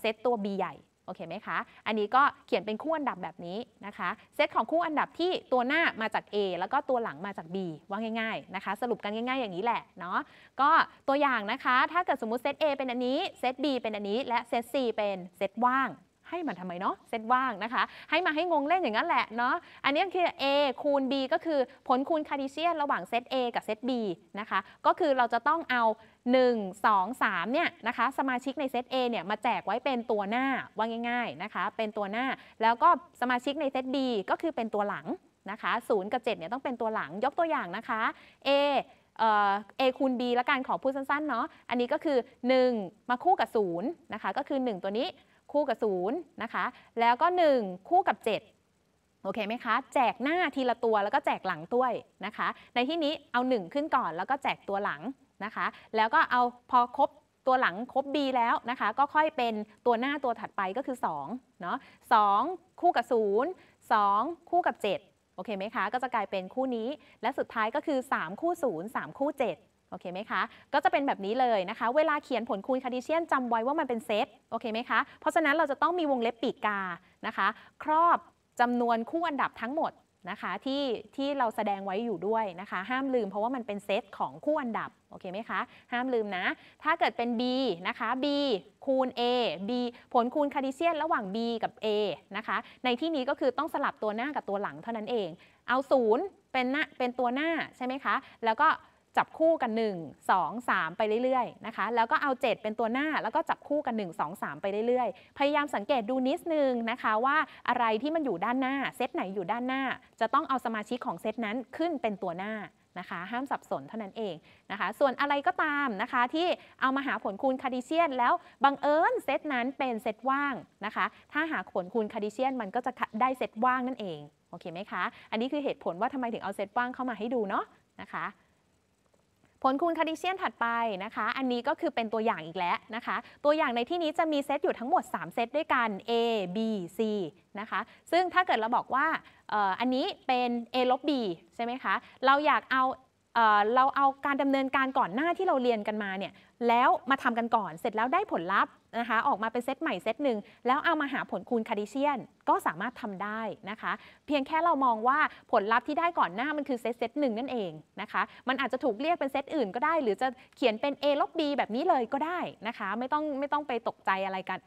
เซตตัว B ใหญ่โอเคไหมคะ อันนี้ก็เขียนเป็นคู่อันดับแบบนี้นะคะ เซตของคู่อันดับที่ตัวหน้ามาจาก A แล้วก็ตัวหลังมาจาก B ว่าง่ายๆนะคะ สรุปกันง่ายๆอย่างนี้แหละเนาะ ก็ตัวอย่างนะคะ ถ้าเกิดสมมุติเซต A เป็นอันนี้ เซต B เป็นอันนี้ และเซต C เป็นเซตว่าง ให้มาทำไมเนาะ เซตว่างนะคะ ให้มาให้งงเล่นอย่างนั้นแหละเนาะ อันนี้คือ A คูณ B ก็คือผลคูณคาร์ทีเซียนระหว่างเซต A กับเซต B นะคะ ก็คือเราจะต้องเอา 1 2 3เนี่ยนะคะสมาชิกในเซต A เนี่ยมาแจกไว้เป็นตัวหน้าว่าง่าย ๆนะคะ เป็นตัวหน้าแล้วก็สมาชิกในเซต B ก็คือเป็นตัวหลังนะคะ0กับ7เนี่ยต้องเป็นตัวหลังยกตัวอย่างนะคะ A เอ่อ A คูณ B ละกันขอพูดสั้นๆเนาะอันนี้ก็คือ 1 มาคู่กับ0นะคะก็คือ 1 ตัวนี้คู่กับ0นะคะแล้วก็ 1 คู่กับ 7โอเคไหมคะ แจกหน้าทีละตัวแล้วก็แจกหลังด้วยนะคะ ในที่นี้เอา 1 ขึ้นก่อนแล้วก็แจกตัวหลัง นะคะ แล้วก็เอาพอครบตัวหลังครบ B แล้วนะคะ ก็ค่อยเป็นตัวหน้าตัวถัดไปก็คือ2เนาะ2คู่กับ 0 2 คู่กับ 7 โอเคไหมคะ ก็จะกลายเป็นคู่นี้ และสุดท้ายก็คือ 3 คู่ 0 3 คู่ 7โอเคไหมคะ ก็จะเป็นแบบนี้เลยนะคะ เวลาเขียนผลคูณคาร์ทีเซียนจำไว้ว่ามันเป็นเซต โอเคไหมคะ เพราะฉะนั้นเราจะต้องมีวงเล็บปีกกา นะคะ ครอบจำนวนคู่อันดับทั้งหมด นะคะที่ที่เราแสดงไว้อยู่ด้วยนะคะ ห้ามลืมเพราะว่ามันเป็นเซตของคู่อันดับโอเคไหมคะ ห้ามลืมนะ ถ้าเกิดเป็น B นะคะ B คูณ A B ผลคูณคาร์ทีเซียนระหว่าง B กับ A นะคะ ในที่นี้ก็คือต้องสลับตัวหน้ากับตัวหลังเท่านั้นเอง เอา 0 เป็นหน้าเป็นตัวหน้าใช่ไหมคะ แล้วก็ จับคู่กัน 1 2 3 ไปเรื่อยๆนะคะ แล้วก็เอา 7 เป็นตัวหน้า แล้วก็จับคู่กัน 1 2 3 ไปเรื่อยๆ พยายามสังเกตดูนิดนึงนะคะว่าอะไรที่มันอยู่ด้านหน้า เซตไหนอยู่ด้านหน้า จะต้องเอาสมาชิกของเซตนั้นขึ้นเป็นตัวหน้านะคะห้ามสับสนเท่านั้นเองนะคะ ส่วนอะไรก็ตามนะคะที่เอามาหาผลคูณคาร์ดิเชียน แล้วบังเอิญเซตนั้นเป็นเซตว่างนะคะ ถ้าหาผลคูณคาร์ดิเชียน มันก็จะได้เซตว่างนั่นเอง โอเคไหมคะ อันนี้คือเหตุผลว่าทำไมถึงเอาเซตว่างเข้ามาให้ดูเนาะนะคะ ผลคูณคาร์ดิเชียนถัดไปนะคะ อันนี้ก็คือเป็นตัวอย่างอีกแล้วนะคะ ตัวอย่างในที่นี้จะมีเซตอยู่ทั้งหมด 3 เซตด้วยกัน A B C นะคะ ซึ่งถ้าเกิดเราบอกว่าอ,อ,อันนี้เป็น A ลบ B ใช่ไหมคะ เราอยากเอาเออเราเอาการดำเนินการก่อนหน้าที่เราเรียนกันมาเนี่ยแล้วมาทำกันก่อนเสร็จแล้วได้ผลลัพธ์ นะคะออกมาเป็นเซตใหม่เซตหนึ่งแล้วเอามาหาผลคูณคาร์ดิเชียนก็สามารถทำได้นะคะ เพียงแค่เรามองว่าผลลัพธ์ที่ได้ก่อนหน้ามันคือเซตเซตหนึ่งนั่นเองนะคะ มันอาจจะถูกเรียกเป็นเซตอื่นก็ได้ หรือจะเขียนเป็น A ลบ B แบบนี้เลยก็ได้นะคะ ไม่ต้องไม่ต้องไปตกใจอะไรกัน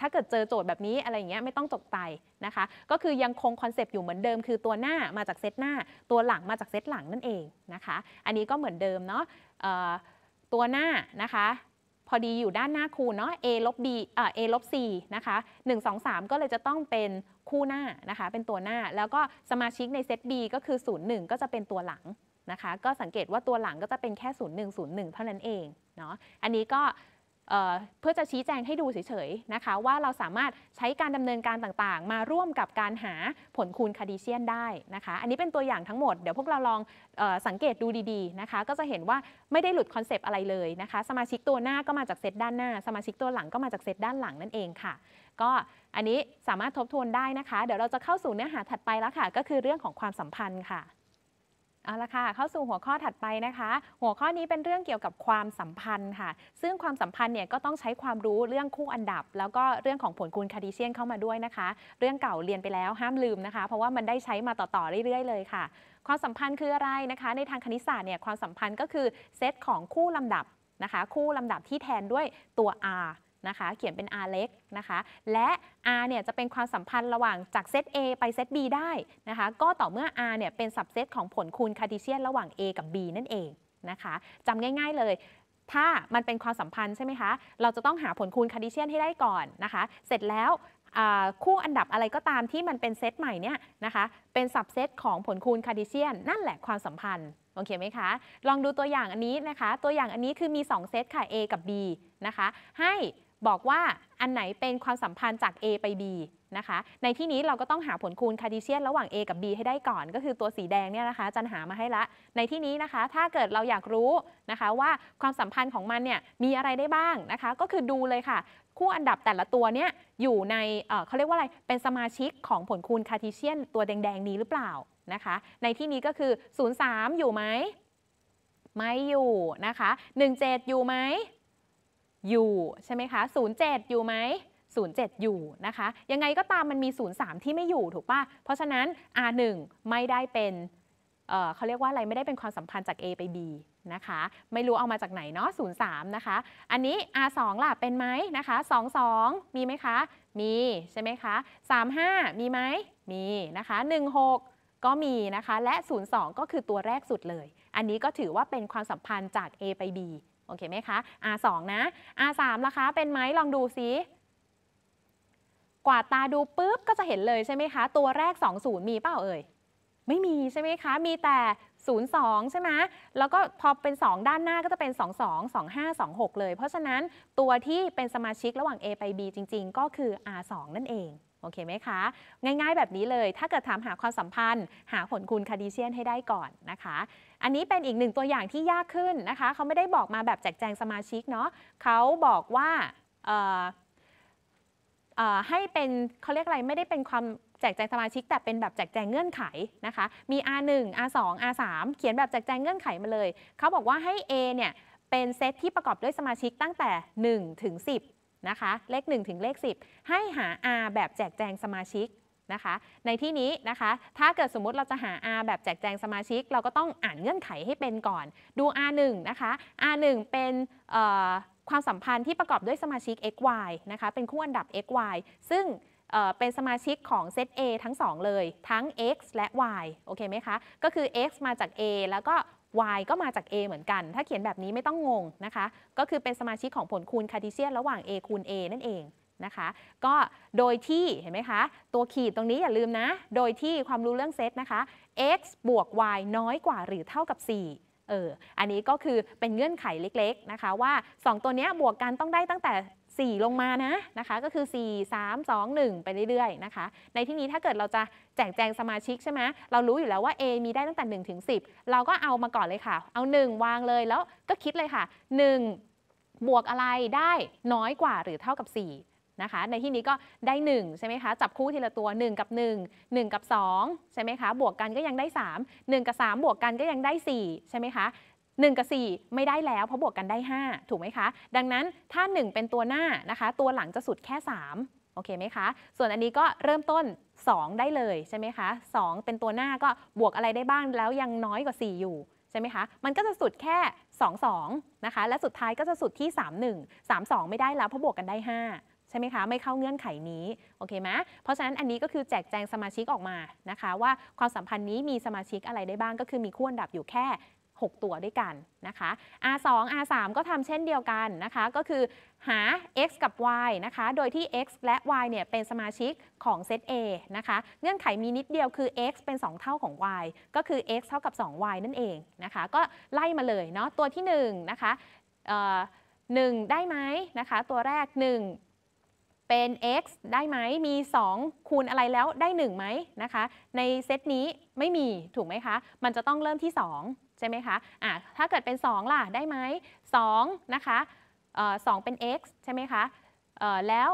ถ้าเกิดเจอโจทย์แบบนี้อะไรอย่างเงี้ยไม่ต้องตกใจนะคะ ก็คือยังคง concept อยู่เหมือนเดิม คือตัวหน้ามาจากเซตหน้า ตัวหลังมาจากเซตหลังนั่นเองนะคะ อันนี้ก็เหมือนเดิมเนาะตัวหน้านะคะ อดีอยู่ด้านหน้าคูณเนาะ a ลบ b เอ่อ a ลบ c นะคะ1 2 3 ก็เลยจะต้องเป็นคู่หน้านะคะ เป็นตัวหน้าแล้วก็สมาชิกในเซต b ก็คือ 0 1 ก็จะเป็นตัวหลังนะคะ ก็สังเกตว่าตัวหลังก็จะเป็นแค่ 0 1 0 1 เท่านั้นเองเนาะอันนี้ก็ เพื่อจะชี้แจงให้ดูเฉยๆนะคะ ว่าเราสามารถใช้การดำเนินการต่างๆ มาร่วมกับการหาผลคูณคาร์ดิเชียนได้นะคะ อันนี้เป็นตัวอย่างทั้งหมด เดี๋ยวพวกเราลองออสังเกตดูดีๆนะคะ ก็จะเห็นว่าไม่ได้หลุด concept อะไรเลยนะคะ สมาชิกตัวหน้าก็มาจากเซตด้านหน้า สมาชิกตัวหลังก็มาจากเซตด้านหลังนั่นเองค่ะ ก็อันนี้สามารถทบทวนได้นะคะ เดี๋ยวเราจะเข้าสู่เนื้อหาถัดไปแล้วค่ะ ก็คือเรื่องของความสัมพันธ์ค่ะ เอาละค่ะ เข้าสู่หัวข้อถัดไปนะคะ หัวข้อนี้เป็นเรื่องเกี่ยวกับความสัมพันธ์ค่ะ ซึ่งความสัมพันธ์เนี่ยก็ต้องใช้ความรู้เรื่องคู่อันดับ แล้วก็เรื่องของผลคูณคาร์ดิเชียนเข้ามาด้วยนะคะ เรื่องเก่าเรียนไปแล้วห้ามลืมนะคะ เพราะว่ามันได้ใช้มาต่อ ๆ เรื่อย ๆ เลยค่ะ ความสัมพันธ์คืออะไรนะคะ ในทางคณิตศาสตร์เนี่ยความสัมพันธ์ก็คือเซตของคู่ลำดับนะคะ คู่ลำดับที่แทนด้วยตัว r นะคะ เขียนเป็น r เล็กนะคะ และ r เนี่ยจะเป็นความสัมพันธ์ระหว่างจากเซต a ไปเซต b ได้นะคะ ก็ต่อเมื่อ r เนี่ยเป็นสับเซตของผลคูณคาร์ดิเชียนระหว่าง a กับ b นั่นเองนะคะจำง่าย ๆเลยถ้ามันเป็นความสัมพันธ์ใช่ไหมคะ เราจะต้องหาผลคูณคาร์ดิเชียนให้ได้ก่อนนะคะ เสร็จแล้วคู่อันดับอะไรก็ตามที่มันเป็นเซตใหม่เนี่ยนะคะ เป็นสับเซตของผลคูณคาร์ดิเชียน นั่นแหละความสัมพันธ์ โอเคไหมคะ ลองดูตัวอย่างอันนี้นะคะ ตัวอย่างอันนี้คือมี 2 เซตค่ะ A กับ B นะคะ ให้ บอกว่าอันไหนเป็นความสัมพันธ์จาก A ไป B นะคะ ในที่นี้เราก็ต้องหาผลคูณคาร์ดิเชียนระหว่าง A กับ B ให้ได้ก่อน ก็คือตัวสีแดงเนี่ยนะคะจารย์หามาให้ละ ในที่นี้นะคะ ถ้าเกิดเราอยากรู้นะคะว่าความสัมพันธ์ของมันเนี่ยมีอะไรได้บ้างนะคะ ก็คือดูเลยค่ะ คู่อันดับแต่ละตัวเนี่ยอยู่ในเขาเรียกว่าอะไรเป็นสมาชิกของผลคูณคาร์ดิเชียนตัวแดงๆนี้หรือเปล่านะคะ ในที่นี้ก็คือ 03 อยู่ไหมไม่อยู่นะคะ17อยู่ไหม อยู่ใช่ไหมคะ 07 อยู่ไหม07 อยู่นะคะ ยังไงก็ตามมันมี 03 ที่ไม่อยู่ถูกป่ะ เพราะฉะนั้น R1 ไม่ได้เป็นเเขาเรียกว่าอะไรไม่ได้เป็นความสัมพันธ์จาก A ไป B นะคะ ไม่รู้เอามาจากไหนเนาะ03 นะคะ อันนี้ R2 ล่ะเป็นไหมนะคะ22 มีไหมคะ มีใช่ไหมคะ 35 มีไหมมีนะคะ16ก็มีนะคะ และ 02 ก็คือตัวแรกสุดเลย อันนี้ก็ถือว่าเป็นความสัมพันธ์จาก A ไป B โอเคไหมคะ R2 นะ R3 ล่ะคะ เป็นไหมลองดูซิกวาดตาดูปุ๊บก็จะเห็นเลยใช่ไหมคะ ตัวแรก 20 มีเปล่าเอ่ย ไม่มีใช่ไหมคะ มีแต่ 02 ใช่ไหมแล้วก็พอเป็น 2 ด้านหน้าก็จะเป็น 22 25 26 เลย เพราะฉะนั้นตัวที่เป็นสมาชิกระหว่าง A ไป B จริง ๆ ก็คือ R2 นั่นเอง โอเคไหมคะ ง่ายๆแบบนี้เลย ถ้าเกิดถามหาความสัมพันธ์ หาผลคูณคาร์ดิเชียนให้ได้ก่อนนะคะ อันนี้เป็นอีกหนึ่งตัวอย่างที่ยากขึ้นนะคะ เขาไม่ได้บอกมาแบบแจกแจงสมาชิกเนาะเขาบอกว่าให้เป็นเขาเรียกอะไรไม่ได้เป็นความแจกแจงสมาชิกแต่เป็นแบบแจกแจงเงื่อนไขนะคะ มี R1 R2 R3 เขียนแบบแจกแจงเงื่อนไขมาเลย เขาบอกว่าให้ A เนี่ยเป็นเซตที่ประกอบด้วยสมาชิกตั้งแต่ 1 ถึง 10 นะคะ เลข 1 ถึงเลข 10 ให้หา R แบบแจกแจงสมาชิกนะคะ ในที่นี้นะคะ ถ้าเกิดสมมุติเราจะหา R แบบแจกแจงสมาชิก เราก็ต้องอ่านเงื่อนไขให้เป็นก่อน ดู R1 นะคะ R1 เป็นเอ่อความสัมพันธ์ที่ประกอบด้วยสมาชิก x y นะคะ เป็นคู่อันดับ x y ซึ่งเเป็นสมาชิกของเซต A ทั้ง 2 เลย ทั้ง x และ y โอเคไหมคะ ก็คือ x มาจาก A แล้วก็ y ก็มาจาก A เหมือนกัน ถ้าเขียนแบบนี้ไม่ต้องงงนะคะ ก็คือเป็นสมาชิกของผลคูณคาร์ดิเชียนระหว่าง A คูณ A นั่นเองนะคะ ก็โดยที่เห็นไหมคะ ตัวขีดตรงนี้อย่าลืมนะ โดยที่ความรู้เรื่องเซตนะคะ x บวก y น้อยกว่าหรือเท่ากับ 4เออ อันนี้ก็คือเป็นเงื่อนไขเล็กๆนะคะว่า 2 ตัวนี้บวกกันต้องได้ตั้งแต่ 4 ลงมานะนะคะก็คือ 4 3 2 1 ไปเรื่อยๆนะคะในที่นี้ถ้าเกิดเราจะแจกแจงสมาชิกใช่ไหมเรารู้อยู่แล้วว่า A มีได้ตั้งแต่1ถึง10 เราก็เอามาก่อนเลยค่ะ เอา 1 วางเลยแล้วก็คิดเลยค่ะ 1 บวกอะไรได้น้อยกว่าหรือเท่ากับ 4นะคะในที่นี้ก็ได้ 1 ใช่ไหมคะ จับคู่ทีละตัว 1 กับ 1 1 กับ 2 ใช่ไหมคะ บวกกันก็ยังได้ 3 1 กับ 3 บวกกันก็ยังได้ 4 ใช่ไหมคะ 1 กับ 4 ไม่ได้แล้วเพราะบวกกันได้ 5 ถูกไหมคะ ดังนั้นถ้า 1 เป็นตัวหน้านะคะ ตัวหลังจะสุดแค่ 3 โอเคไหมคะ ส่วนอันนี้ก็เริ่มต้น 2 ได้เลยใช่ไหมคะ 2 เป็นตัวหน้าก็บวกอะไรได้บ้างแล้วยังน้อยกว่า 4 อยู่ใช่ไหมคะ มันก็จะสุดแค่ 2 2 นะคะ และสุดท้ายก็จะสุดที่ 3 1 3 2 ไม่ได้แล้วเพราะบวกกันได้5ใช่ไหมคะ ไม่เข้าเงื่อนไขนี้โอเคไหมเพราะฉะนั้นอันนี้ก็คือแจกแจงสมาชิกออกมานะคะ ว่าความสัมพันธ์นี้มีสมาชิกอะไรได้บ้างก็คือมีคู่อันดับอยู่แค่ 6 ตัวด้วยกันนะคะ R2 R3 ก็ทำเช่นเดียวกันนะคะ ก็คือหา x กับ y นะคะ โดยที่ x และ y เนี่ยเป็นสมาชิกของเซต A นะคะ เงื่อนไขมีนิดเดียวคือ x เป็น 2 เท่าของ y ก็คือ x เท่ากับ 2y นั่นเองนะคะ ก็ไล่มาเลยเนาะ ตัวที่ 1 นะคะเอ่อ1ได้ไหมนะคะ ตัวแรก 1เป็น x ได้ไหม มี 2 คูณอะไรแล้วได้1ไหมนะคะ ในเซตนี้ไม่มีถูกไหมคะ มันจะต้องเริ่มที่ 2 ช่ไหมคะอะถ้าเกิดเป็น 2 ล่ะ ได้ไหม2นะคะเอ่อ2เป็น x ใช่ไหมคะเอ่อแล้ว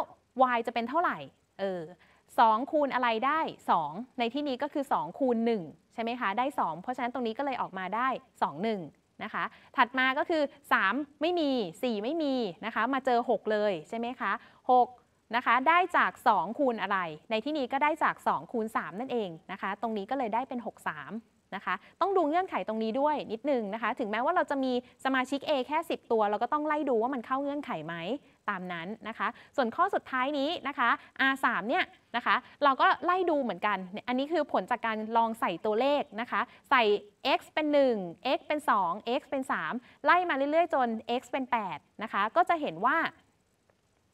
y จะเป็นเท่าไหร่เออ2คูณอะไรได้ 2 ในที่นี้ก็คือ 2 คูณ 1 ใช่ไหมคะ ได้ 2 เพราะฉะนั้นตรงนี้ก็เลยออกมาได้ 2 1 นะคะ ถัดมาก็คือ 3 ไม่มี 4 ไม่มีนะคะ มาเจอ 6 เลยใช่ไหมคะ6นะคะ ได้จาก 2 คูณอะไร ในที่นี้ก็ได้จาก 2 คูณ 3 นั่นเองนะคะ ตรงนี้ก็เลยได้เป็น 6 3 นะคะ ต้องดูเงื่อนไขตรงนี้ด้วยนิดนึงนะคะ ถึงแม้ว่าเราจะมีสมาชิก A แค่ 10 ตัว เราก็ต้องไล่ดูว่ามันเข้าเงื่อนไขไหมตามนั้นนะคะ ส่วนข้อสุดท้ายนี้นะคะ R3 เนี่ยนะคะ เราก็ไล่ดูเหมือนกัน อันนี้คือผลจากการลองใส่ตัวเลขนะคะ ใส่ x เป็น 1 x เป็น 2 x เป็น 3 ไล่มาเรื่อยๆ จน x เป็น 8 นะคะ ก็จะเห็นว่า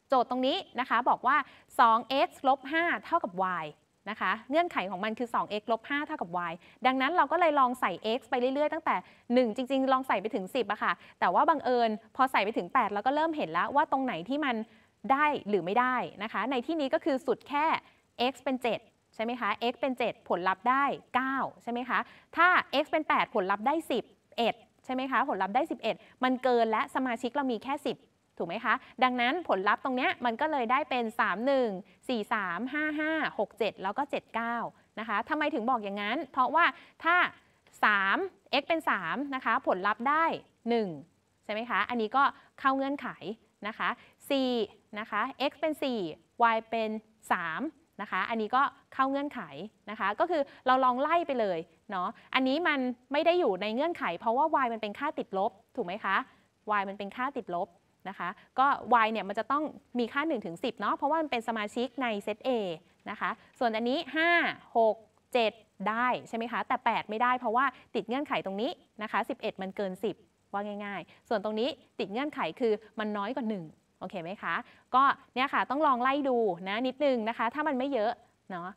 โจทย์ตรงนี้นะคะบอกว่า 2x ลบ5เท่ากับ y นะคะ เงื่อนไขของมันคือ 2x ลบ5เท่ากับ y ดังนั้นเราก็เลยลองใส่ x ไปเรื่อยๆ ตั้งแต่ 1 จริง ๆ ลองใส่ไปถึง 10อะค่ะ แต่ว่าบังเอิญพอใส่ไปถึง 8 เราก็เริ่มเห็นแล้วว่าตรงไหนที่มันได้หรือไม่ได้นะคะ ในที่นี้ก็คือสุดแค่ x เป็น 7 ใช่ไหมคะ x เป็น 7 ผลลัพธ์ได้ 9 ใช่ไหมคะ ถ้า x เป็น 8 ผลลัพธ์ได้11ใช่ไหมคะ ผลลัพธ์ได้ 11 มันเกินและสมาชิกเรามีแค่ 10 ถูกไหมคะ ดังนั้นผลลัพธ์ตรงเนี้ยมันก็เลยได้เป็น 3 1 4 3 5 5 6 7 แล้วก็ 79 นะคะทำไมถึงบอกอย่างนั้น เพราะว่าถ้า 3 x เป็น 3 นะคะ ผลลัพธ์ได้ 1 ใช่ไหมคะ อันนี้ก็เข้าเงื่อนไขนะคะ4นะคะ x เป็น 4 y เป็น 3 นะคะ อันนี้ก็เข้าเงื่อนไขนะคะ ก็คือเราลองไล่ไปเลยเนาะ อันนี้มันไม่ได้อยู่ในเงื่อนไข เพราะว่า y มันเป็นค่าติดลบ ถูกไหมคะ y มันเป็นค่าติดลบ นะคะ ก็ y เนี่ยมันจะต้องมีค่า1ถึง10 เนาะเพราะว่ามันเป็นสมาชิกในเซต A นะคะ ส่วนอันนี้ 5 6 7 ได้ใช่ไหมคะ แต่ 8 ไม่ได้เพราะว่าติดเงื่อนไขตรงนี้นะคะ 11 มันเกิน 10 ว่าง่าย ๆ ส่วนตรงนี้ติดเงื่อนไขคือมันน้อยกว่า 1 โอเคไหมคะ ก็เนี่ยค่ะต้องลองไล่ดูนะนิดนึงนะคะ ถ้ามันไม่เยอะเนาะ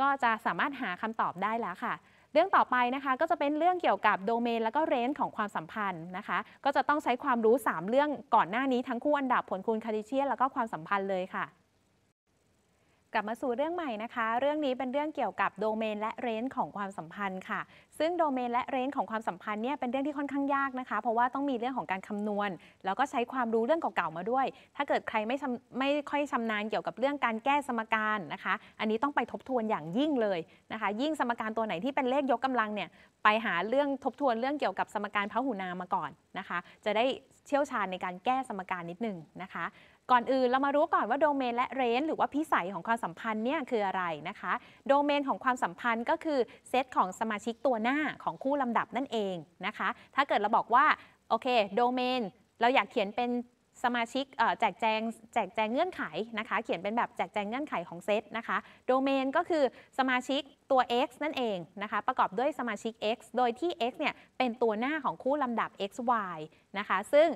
ก็จะสามารถหาคำตอบได้แล้วค่ะ เรื่องต่อไปนะคะก็จะเป็นเรื่องเกี่ยวกับโดเมน แล้วก็เรนจ์ของความสัมพันธ์นะคะ ก็จะต้องใช้ความรู้ 3 เรื่องก่อนหน้านี้ทั้งคู่อันดับผลคูณคาร์ดิเชียนแล้วก็ความสัมพันธ์เลยค่ะ กลับมาสู่เรื่องใหม่นะคะ เรื่องนี้เป็นเรื่องเกี่ยวกับโดเมนและเรนจ์ของความสัมพันธ์ค่ะ ซึ่งโดเมนและเรนจ์ของความสัมพันธ์เนี่ยเป็นเรื่องที่ค่อนข้างยากนะคะ เพราะว่าต้องมีเรื่องของการคำนวณ แล้วก็ใช้ความรู้เรื่องเก่าๆมาด้วย ถ้าเกิดใครไม่ไม่ค่อยชำนาญเกี่ยวกับเรื่องการแก้สมการนะคะ อันนี้ต้องไปทบทวนอย่างยิ่งเลยนะคะ ยิ่งสมการตัวไหนที่เป็นเลขยกกำลังเนี่ยไปหาเรื่องทบทวนเรื่องเกี่ยวกับสมการพหุนามาก่อนนะคะ จะได้เชี่ยวชาญในการแก้สมการนิดหนึงนะคะ ก่อนอื่นเรามารู้ก่อนว่าโดเมนและเรนหรือว่าพิสัยของความสัมพันธ์เนี่ยคืออะไรนะคะ โดเมนของความสัมพันธ์ก็คือเซตของสมาชิกตัวหน้าของคู่ลำดับนั่นเองนะคะ ถ้าเกิดเราบอกว่าโอเคโดเมนเราอยากเขียนเป็นสมาชิกแจกแจงแจกแจงเงื่อนไขนะคะ เขียนเป็นแบบแจกแจงเงื่อนไขของเซตนะคะโดเมนก็คือสมาชิกตัว x นั่นเองนะคะ ประกอบด้วยสมาชิก x โดยที่ x เนี่ยเป็นตัวหน้าของคู่ลำดับ x y นะคะ ซึ่ง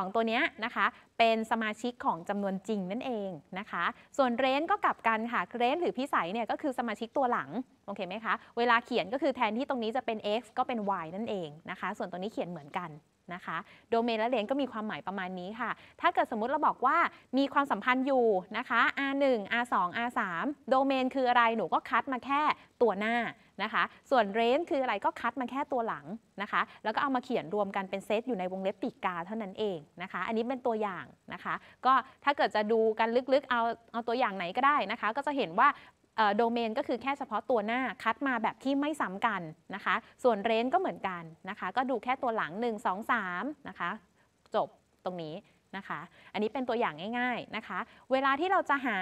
2 ตัวนี้นะคะ เป็นสมาชิกของจำนวนจริงนั่นเองนะคะ ส่วนเรนก็กลับกันค่ะเรนหรือพิสัยเนี่ยก็คือสมาชิกตัวหลังโอเคไหมคะ เวลาเขียนก็คือแทนที่ตรงนี้จะเป็น x ก็เป็น y นั่นเองนะคะ ส่วนตัวนี้เขียนเหมือนกัน นะคะโดเมนและเลนก็มีความหมายประมาณนี้ค่ะ ถ้าเกิดสมมุติเราบอกว่ามีความสัมพันธ์อยู่นะคะ R1 R2 R3 โดเมนคืออะไรหนูก็คัดมาแค่ตัวหน้านะคะ ส่วนเรนคืออะไรก็คัดมาแค่ตัวหลังนะคะ แล้วก็เอามาเขียนรวมกันเป็นเซตอยู่ในวงเล็บปีกกาเท่านั้นเองนะคะ อันนี้เป็นตัวอย่างนะคะ ก็ถ้าเกิดจะดูกันลึกๆเอาเอาตัวอย่างไหนก็ได้นะคะ ก็จะเห็นว่า โดเมนก็คือแค่เฉพาะตัวหน้าคัดมาแบบที่ไม่ซ้ำกันนะคะ ส่วนเรนก็เหมือนกันนะคะ ก็ดูแค่ตัวหลัง 1 2 3นะคะ จบตรงนี้นะคะ อันนี้เป็นตัวอย่างง่ายๆนะคะ เวลาที่เราจะหา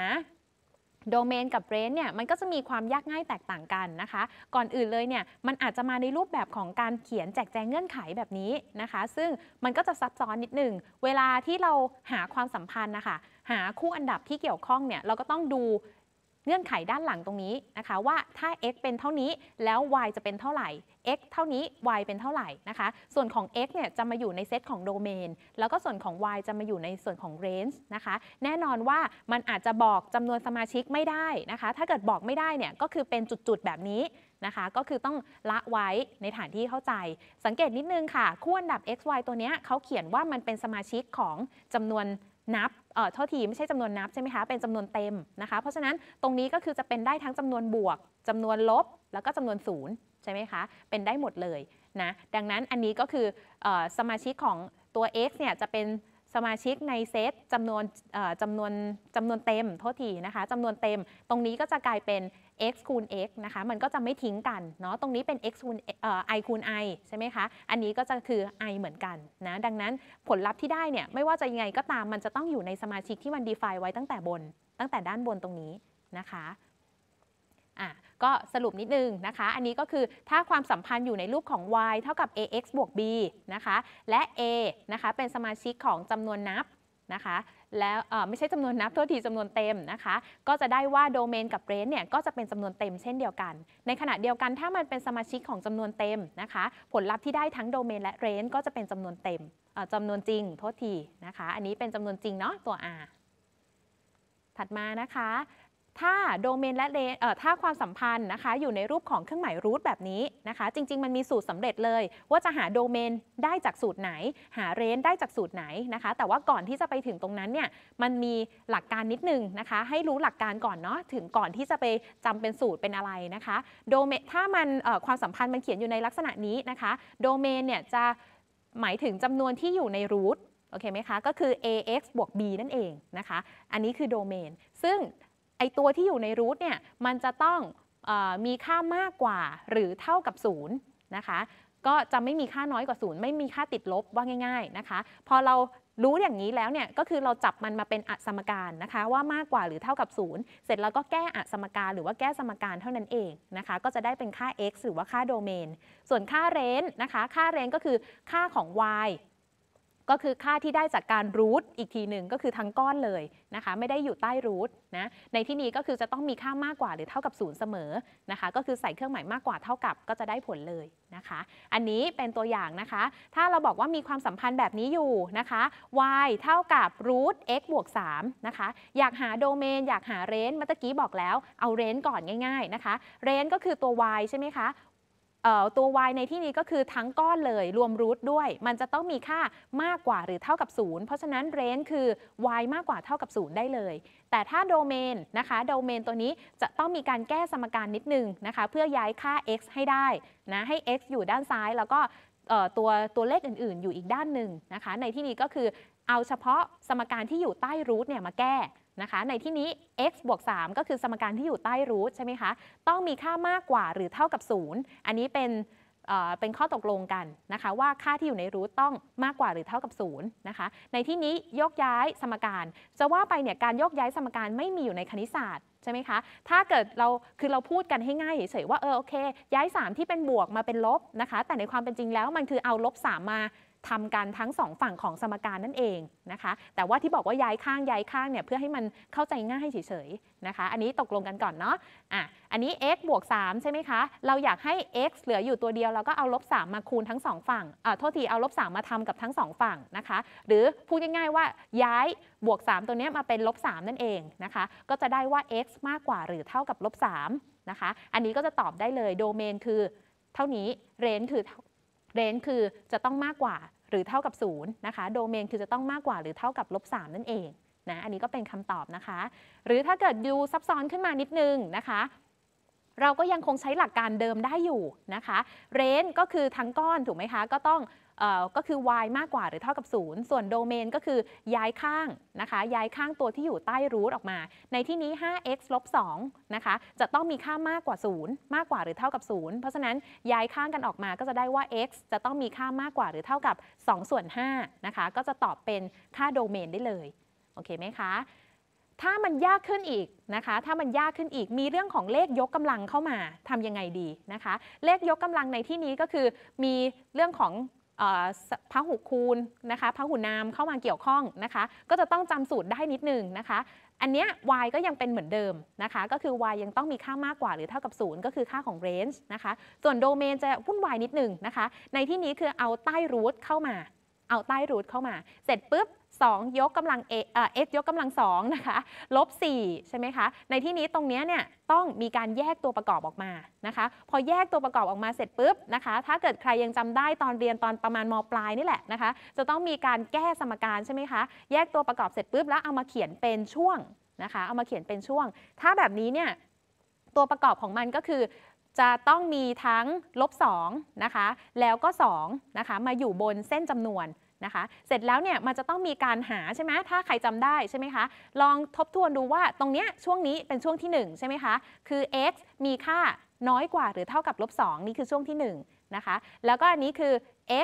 โดเมนกับเรนเนี่ยมันก็จะมีความยากง่ายแตกต่างกันนะคะ ก่อนอื่นเลยเนี่ยมันอาจจะมาในรูปแบบของการเขียนแจกแจงเงื่อนไขแบบนี้นะคะ ซึ่งมันก็จะซับซ้อนนิดหนึ่งเวลาที่เราหาความสัมพันธ์นะคะหาคู่อันดับที่เกี่ยวข้องเนี่ยเราก็ต้องดู เงื่อนไขด้านหลังตรงนี้นะคะว่าถ้า x เป็นเท่านี้แล้ว y จะเป็นเท่าไหร่ x เท่านี้ y เป็นเท่าไหร่นะคะ ส่วนของ x เนี่ยจะมาอยู่ในเซตของโดเมน แล้วก็ส่วนของ y จะมาอยู่ในส่วนของ range นะคะ แน่นอนว่ามันอาจจะบอกจำนวนสมาชิกไม่ได้นะคะ ถ้าเกิดบอกไม่ได้เนี่ยก็คือเป็นจุดๆแบบนี้นะคะ ก็คือต้องละไว้ในฐานที่เข้าใจ สังเกตนิดนึงค่ะ คู่อันดับ x y ตัวนี้เขาเขียนว่ามันเป็นสมาชิกของจำนวน นับเอ่อเท่าทีไม่ใช่จำนวนนับใช่ไหมคะเป็นจำนวนเต็มนะคะ เพราะฉะนั้นตรงนี้ก็คือจะเป็นได้ทั้งจำนวนบวกจำนวนลบ แล้วก็จำนวนศูนย์ใช่ไหมคะเป็นได้หมดเลยนะดังนั้นอันนี้ก็คืออสมาชิกของตัว x เนี่ยจะเป็นสมาชิกในเซตจำนวนจำนวนจำนวนเต็มโทษทีนะคะจำนวนเต็มตรงนี้ก็จะกลายเป็น x คูณ x นะคะ มันก็จะไม่ทิ้งกันเนาะ ตรงนี้เป็น x คูณ i คูณ i ใช่ไหมคะ อันนี้ก็จะคือ i เหมือนกันนะ ดังนั้นผลลัพธ์ที่ได้เนี่ย ไม่ว่าจะยังไงก็ตาม มันจะต้องอยู่ในสมาชิกที่มัน define ไว้ตั้งแต่บน ตั้งแต่ด้านบนตรงนี้นะคะอะก็สรุปนิดนึงนะคะ อันนี้ก็คือถ้าความสัมพันธ์อยู่ในรูปของ y เท่ากับ ax บวก b นะคะ และ a นะคะ เป็นสมาชิกของจำนวนนับนะคะ แล้วไม่ใช่จำนวนนับตัวทีจำนวนเต็มนะคะ ก็จะได้ว่าโดเมนกับเรนเนี่ยก็จะเป็นจำนวนเต็มเช่นเดียวกัน ในขณะเดียวกันถ้ามันเป็นสมาชิกของจำนวนเต็มนะคะ ผลลัพธ์ที่ได้ทั้งโดเมนและเรนก็จะเป็นจำนวนเต็มจำนวนจริงโทษทีนะคะ อันนี้เป็นจำนวนจริงเนาะตัว r ถัดมานะคะ ถ้าโดเมนและเลนถ้าความสัมพันธ์นะคะ อยู่ในรูปของเครื่องหมายรูทแบบนี้นะคะ จริง ๆ มันมีสูตรสำเร็จเลย ว่าจะหาโดเมนได้จากสูตรไหน หาเรนได้จากสูตรไหนนะคะ แต่ว่าก่อนที่จะไปถึงตรงนั้นเนี่ยมันมีหลักการนิดนึงนะคะ ให้รู้หลักการก่อนเนาะถึงก่อนที่จะไปจำเป็นสูตรเป็นอะไรนะคะโดเมนถ้ามันความสัมพันธ์มันเขียนอยู่ในลักษณะนี้นะคะโดเมนเนี่ยจะหมายถึงจำนวนที่อยู่ในรูทโอเคไหมคะก็คือ ax บวก b นั่นเองนะคะ อันนี้คือโดเมนซึ่ง อตัวที่อยู่ในรูทเนี่ยมันจะต้องอมีค่ามากกว่าหรือเท่ากับศูนย์นะคะก็จะไม่มีค่าน้อยกว่าศูนย์ไม่มีค่าติดลบว่าง่าย ๆนะคะ พอเรารู้อย่างนี้แล้วเนี่ยก็คือเราจับมันมาเป็นอสมการนะคะ ว่ามากกว่าหรือเท่ากับศูนย์เสร็จแล้วก็แก้อสมการหรือว่าแก้สมการเท่านั้นเองนะคะ ก็จะได้เป็นค่า x หรือว่าค่าโดเมน ส่วนค่าเรนนะคะ ค่าเรนก็คือค่าของ y ก็คือค่าที่ได้จากการรูทอีกทีหนึ่งก็คือทั้งก้อนเลยนะคะ ไม่ได้อยู่ใต้รูทนะในที่นี้ก็คือจะต้องมีค่ามากกว่าหรือเท่ากับศูนย์เสมอนะคะ ก็คือใส่เครื่องหมายมากกว่าเท่ากับก็จะได้ผลเลยนะคะ อันนี้เป็นตัวอย่างนะคะ ถ้าเราบอกว่ามีความสัมพันธ์แบบนี้อยู่นะคะ y เท่ากับรูท x บวก3นะคะ อยากหาโดเมน อยากหาเรนเมื่อกี้บอกแล้ว เอาเรนก่อนง่าย ๆนะคะ เรนก็คือตัว y ใช่ไหมคะ ตัว y ในที่นี้ก็คือทั้งก้อนเลยรวมรูทด้วย มันจะต้องมีค่ามากกว่าหรือเท่ากับ 0 เพราะฉะนั้นเรนคือ y มากกว่าเท่ากับ 0 ได้เลย แต่ถ้าโดเมนนะคะโดเมนตัวนี้จะต้องมีการแก้สมการนิดนึงนะคะเพื่อย้ายค่า x ให้ได้นะให้ x อยู่ด้านซ้ายแล้วก็ตัวตัวเลขอื่น ๆ อยู่อีกด้านหนึ่งนะคะในที่นี้ก็คือเอาเฉพาะสมการที่อยู่ใต้รูทเนี่ยมาแก้ นะคะ ในที่นี้ x บวก3ก็คือสมการที่อยู่ใต้รูทใช่ไหมคะ ต้องมีค่ามากกว่าหรือเท่ากับ 0 อันนี้เป็นเป็นข้อตกลงกันนะคะ ว่าค่าที่อยู่ในรูทต้องมากกว่าหรือเท่ากับ0นะคะ ในที่นี้ยกย้ายสมการ จะว่าไปเนี่ยการยกย้ายสมการไม่มีอยู่ในคณิตศาสตร์ใช่ไหมคะ ถ้าเกิดเราคือเราพูดกันให้ง่ายเฉยๆว่าเออโอเค ย้าย 3 ที่เป็นบวกมาเป็นลบนะคะ แต่ในความเป็นจริงแล้วมันคือเอาลบ3มา ทำกันทั้งสองฝั่งของสมการนั่นเองนะคะ แต่ว่าที่บอกว่าย้ายข้างย้ายข้างเนี่ยเพื่อให้มันเข้าใจง่ายเฉยๆนะคะ อันนี้ตกลงกันก่อนเนาะอะอันนี้ x บวก3ใช่ไหมคะ เราอยากให้ x เหลืออยู่ตัวเดียวเราก็เอาลบ3มาคูณทั้งสองฝั่งอ่าโทษทีเอาลบ3มาทำกับทั้งสองฝั่งนะคะ หรือพูดง่ายๆว่าย้ายบวก 3 ตัวนี้มาเป็นลบ3นั่นเองนะคะ ก็จะได้ว่า x มากกว่าหรือเท่ากับลบ3นะคะ อันนี้ก็จะตอบได้เลยโดเมนคือเท่านี้เรนคือ เรนคือจะต้องมากกว่าหรือเท่ากับ0นะคะโดเมนคือจะต้องมากกว่าหรือเท่ากับลบ3นั่นเองนะอันนี้ก็เป็นคำตอบนะคะ หรือถ้าเกิดดูซับซ้อนขึ้นมานิดนึงนะคะ เราก็ยังคงใช้หลักการเดิมได้อยู่นะคะเรนก็คือทั้งก้อนถูกไหมคะ ก็ต้อง ก็คือ y มากกว่าหรือเท่ากับ 0 ส่วนโดเมนก็คือย้ายข้างนะคะ ย้ายข้างตัวที่อยู่ใต้รูทออกมา ในที่นี้ 5x ลบ2นะคะ จะต้องมีค่ามากกว่า 0 มากกว่าหรือเท่ากับ 0 เพราะฉะนั้นย้ายข้างกันออกมาก็จะได้ว่า x จะต้องมีค่ามากกว่าหรือเท่ากับ 2 ส่วน5นะคะ ก็จะตอบเป็นค่าโดเมนได้เลย โอเคไหมคะถ้ามันยากขึ้นอีกนะคะ ถ้ามันยากขึ้นอีก มีเรื่องของเลขยกกำลังเข้ามาทำยังไงดีนะคะ เลขยกกำลังในที่นี้ก็คือ มีเรื่องของ พหุคูณนะคะพหุนามเข้ามาเกี่ยวข้องนะคะ ก็จะต้องจำสูตรได้นิดนึงนะคะ อันเนี้ย y ก็ยังเป็นเหมือนเดิมนะคะ ก็คือ y ยังต้องมีค่ามากกว่าหรือเท่ากับ 0 ก็คือค่าของ range นะคะ ส่วนโดเมนจะวุ่นวายนิดนึงนะคะ ในที่นี้คือเอาใต้รูทเข้ามา เอาใต้รูทเข้ามา เสร็จปุ๊บ 2 ยกกำลัง a เอ่อ x ยกกำลัง2นะคะลบ4ใช่ไหมคะ ในที่นี้ตรงเนี้ยเนี่ยต้องมีการแยกตัวประกอบออกมานะคะ พอแยกตัวประกอบออกมาเสร็จปุ๊บนะคะ ถ้าเกิดใครยังจำได้ตอนเรียนตอนประมาณมปลายนี่แหละนะคะ จะต้องมีการแก้สมการใช่ไหมคะ แยกตัวประกอบเสร็จปุ๊บแล้วเอามาเขียนเป็นช่วงนะคะ เอามาเขียนเป็นช่วง ถ้าแบบนี้เนี่ยตัวประกอบของมันก็คือจะต้องมีทั้งลบ2นะคะ แล้วก็2นะคะ มาอยู่บนเส้นจำนวน นะคะ เสร็จแล้วเนี่ยมันจะต้องมีการหาใช่ไหมถ้าใครจำได้ใช่ไหมคะ ลองทบทวนดูว่าตรงเนี้ยช่วงนี้เป็นช่วงที่ 1 ใช่ไหมคะ คือ x มีค่าน้อยกว่าหรือเท่ากับลบ2นี่คือช่วงที่ 1 นะคะ แล้วก็อันนี้คือ